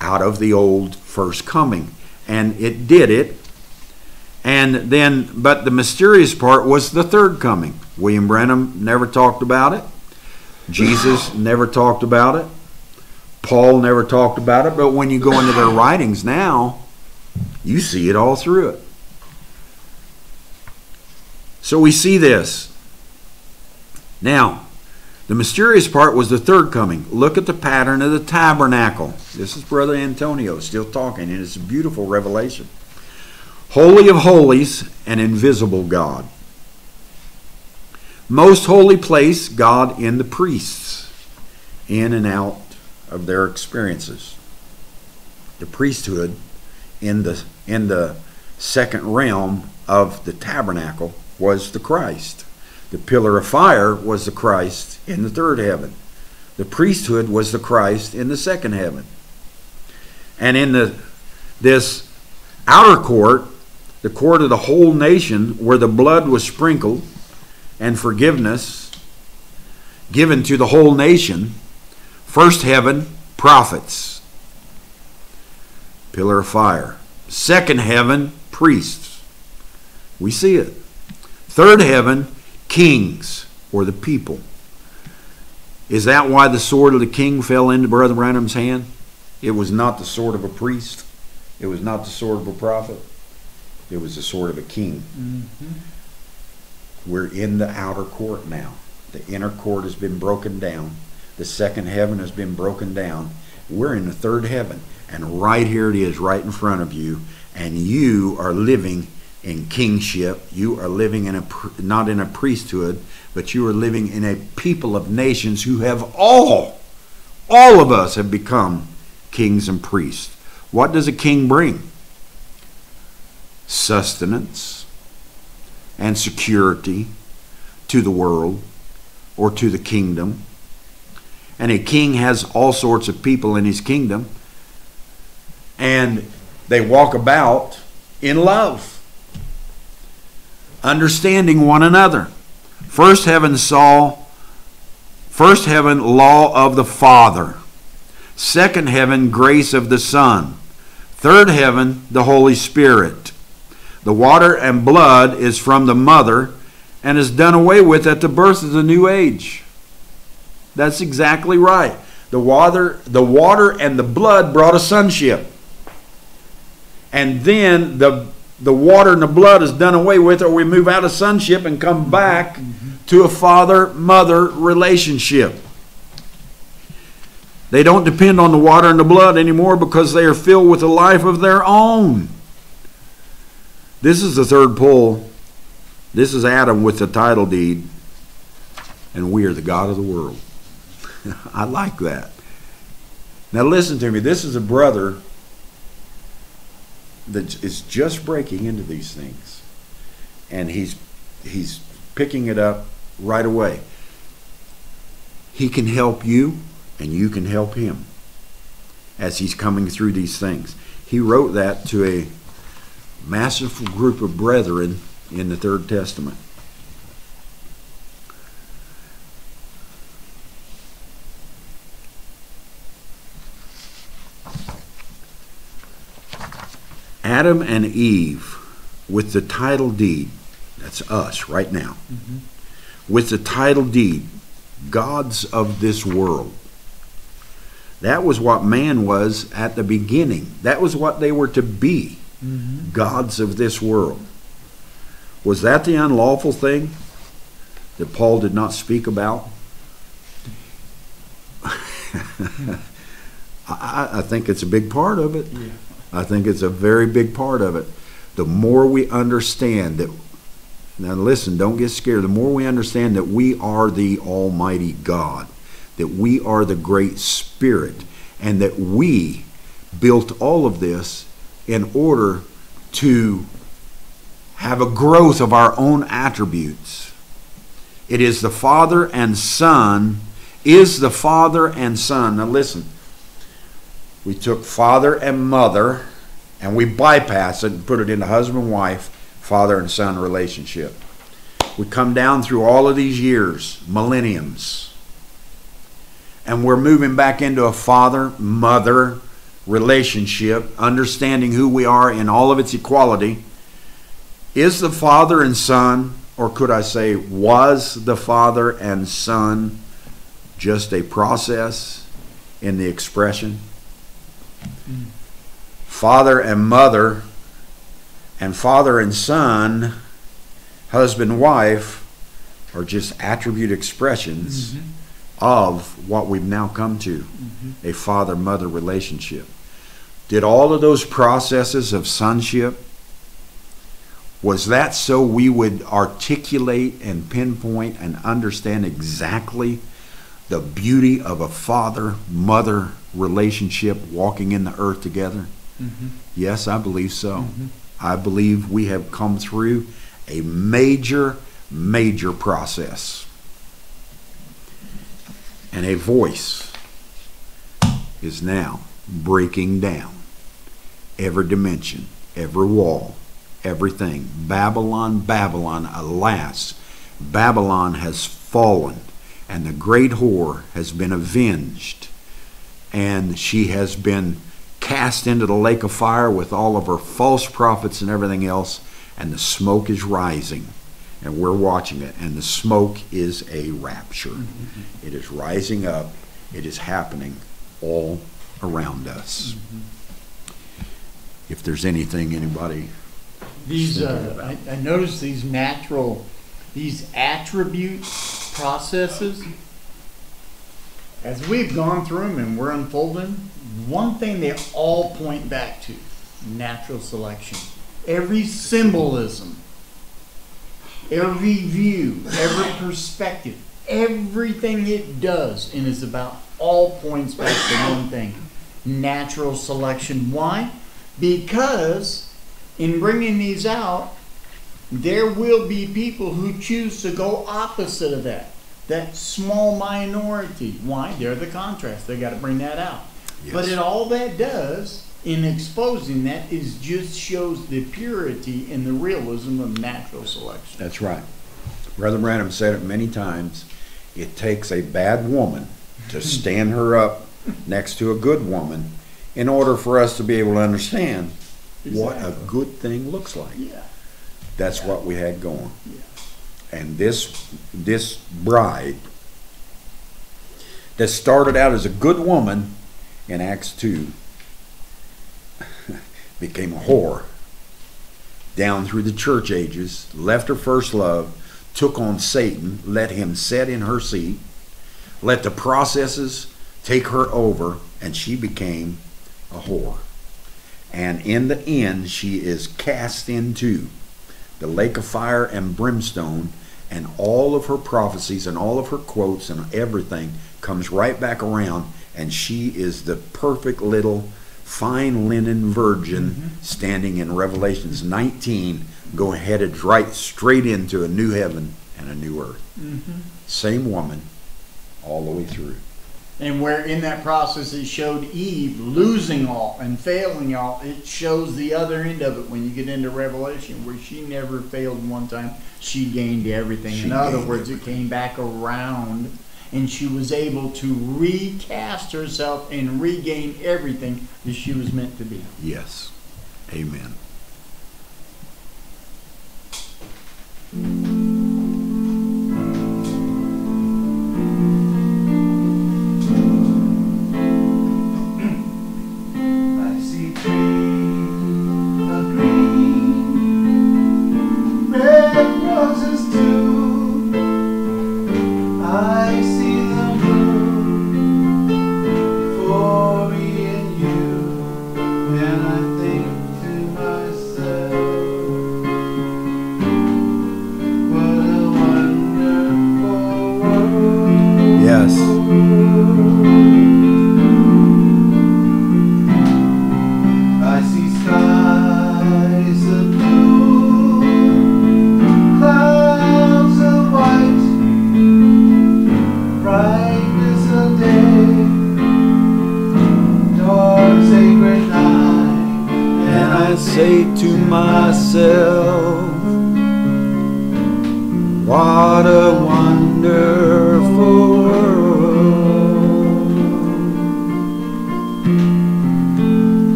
out of the old first coming. And it did it. And then, but the mysterious part was the third coming. William Branham never talked about it. Jesus never talked about it. Paul never talked about it. But when you go into their writings now, you see it all through it. So we see this. Now, the mysterious part was the third coming. Look at the pattern of the tabernacle. This is Brother Antonio still talking, and it's a beautiful revelation. Holy of holies, an invisible God. Most holy place, God in the priests, in and out of their experiences. The priesthood in the in the second realm of the tabernacle was the Christ. The pillar of fire was the Christ in the third heaven. The priesthood was the Christ in the second heaven. And in the this outer court, the court of the whole nation, where the blood was sprinkled and forgiveness given to the whole nation, first heaven, prophets, pillar of fire. Second heaven, priests. We see it. Third heaven, kings or the people. Is that why the sword of the king fell into Brother Branham's hand? It was not the sword of a priest. It was not the sword of a prophet. It was the sword of a king. Mm-hmm. We're in the outer court now. The inner court has been broken down. The second heaven has been broken down. We're in the third heaven. And right here it is, right in front of you. And you are living in kingship. You are living in a not in a priesthood, but you are living in a people of nations who have all, all of us have become kings and priests. What does a king bring? Sustenance and security to the world or to the kingdom. And a king has all sorts of people in his kingdom, and they walk about in love understanding one another. First heaven saw, first heaven, law of the Father. Second heaven, grace of the Son. Third heaven, the Holy Spirit. The water and blood is from the mother and is done away with at the birth of the new age. That's exactly right. The water, the water and the blood brought a sonship. And then the the water and the blood is done away with, or we move out of sonship and come back to a father mother relationship. They don't depend on the water and the blood anymore because they are filled with a life of their own. This is the third pull. This is Adam with the title deed, and we are the God of the world. I like that. Now, listen to me. This is a brother that is just breaking into these things, and he's he's picking it up right away. He can help you, and you can help him as he's coming through these things. He wrote that to a massive group of brethren in the Third Testament. Adam and Eve with the title deed, that's us right now, mm-hmm. with the title deed, gods of this world. That was what man was at the beginning. That was what they were to be mm-hmm. gods of this world. Was that the unlawful thing that Paul did not speak about? I, I think it's a big part of it. I think it's a very big part of it. The more we understand that, now listen, don't get scared. The more we understand that we are the Almighty God, that we are the Great Spirit, and that we built all of this in order to have a growth of our own attributes. It is the Father and Son, is the Father and Son. Now listen, we took father and mother and we bypass it and put it into husband wife, father and son relationship. We come down through all of these years, millenniums, and we're moving back into a father mother relationship, understanding who we are in all of its equality. Is the father and son, or could I say, was the father and son just a process in the expression? Father and mother, and father and son, husband wife, are just attribute expressions mm-hmm. of what we've now come to mm-hmm. a father mother relationship. Did all of those processes of sonship, was that so we would articulate and pinpoint and understand exactly the beauty of a father mother relationship walking in the earth together? Mm-hmm. Yes, I believe so. Mm-hmm. I believe we have come through a major, major process. And a voice is now breaking down every dimension, every wall, everything. Babylon, Babylon, alas, Babylon has fallen, and the great whore has been avenged, and she has been cast into the lake of fire with all of her false prophets and everything else, and the smoke is rising. And we're watching it, and the smoke is a rapture. It is rising up, it is happening all around us. If there's anything anybody These, uh, I, I noticed these natural, these attribute processes. As we've gone through them and we're unfolding, one thing they all point back to, natural selection. Every symbolism, every view, every perspective, everything it does and is about all points back to one thing, natural selection. Why? Because in bringing these out, there will be people who choose to go opposite of that. That small minority. Why? They're the contrast. They got to bring that out. But it, all that does in exposing that is just shows the purity and the realism of natural selection. That's right. Brother Branham said it many times. It takes a bad woman to stand her up next to a good woman in order for us to be able to understand what a good thing looks like. Yeah. That's what we had going. Yeah. And this this bride that started out as a good woman in Acts 2 became a whore down through the church ages, left her first love, took on Satan, let him sit in her seat, let the processes take her over, and she became a whore. And in the end, she is cast into the lake of fire and brimstone, and all of her prophecies and all of her quotes and everything comes right back around, and she is the perfect little fine linen virgin mm-hmm. standing in Revelations 19, going headed right straight into a new heaven and a new earth. Mm-hmm. Same woman, all the way through. And where in that process it showed Eve losing all and failing all, it shows the other end of it when you get into Revelation, where she never failed one time, she gained everything. She in other words, it came back around and she was able to recast herself and regain everything that she was meant to be. Yes. Amen.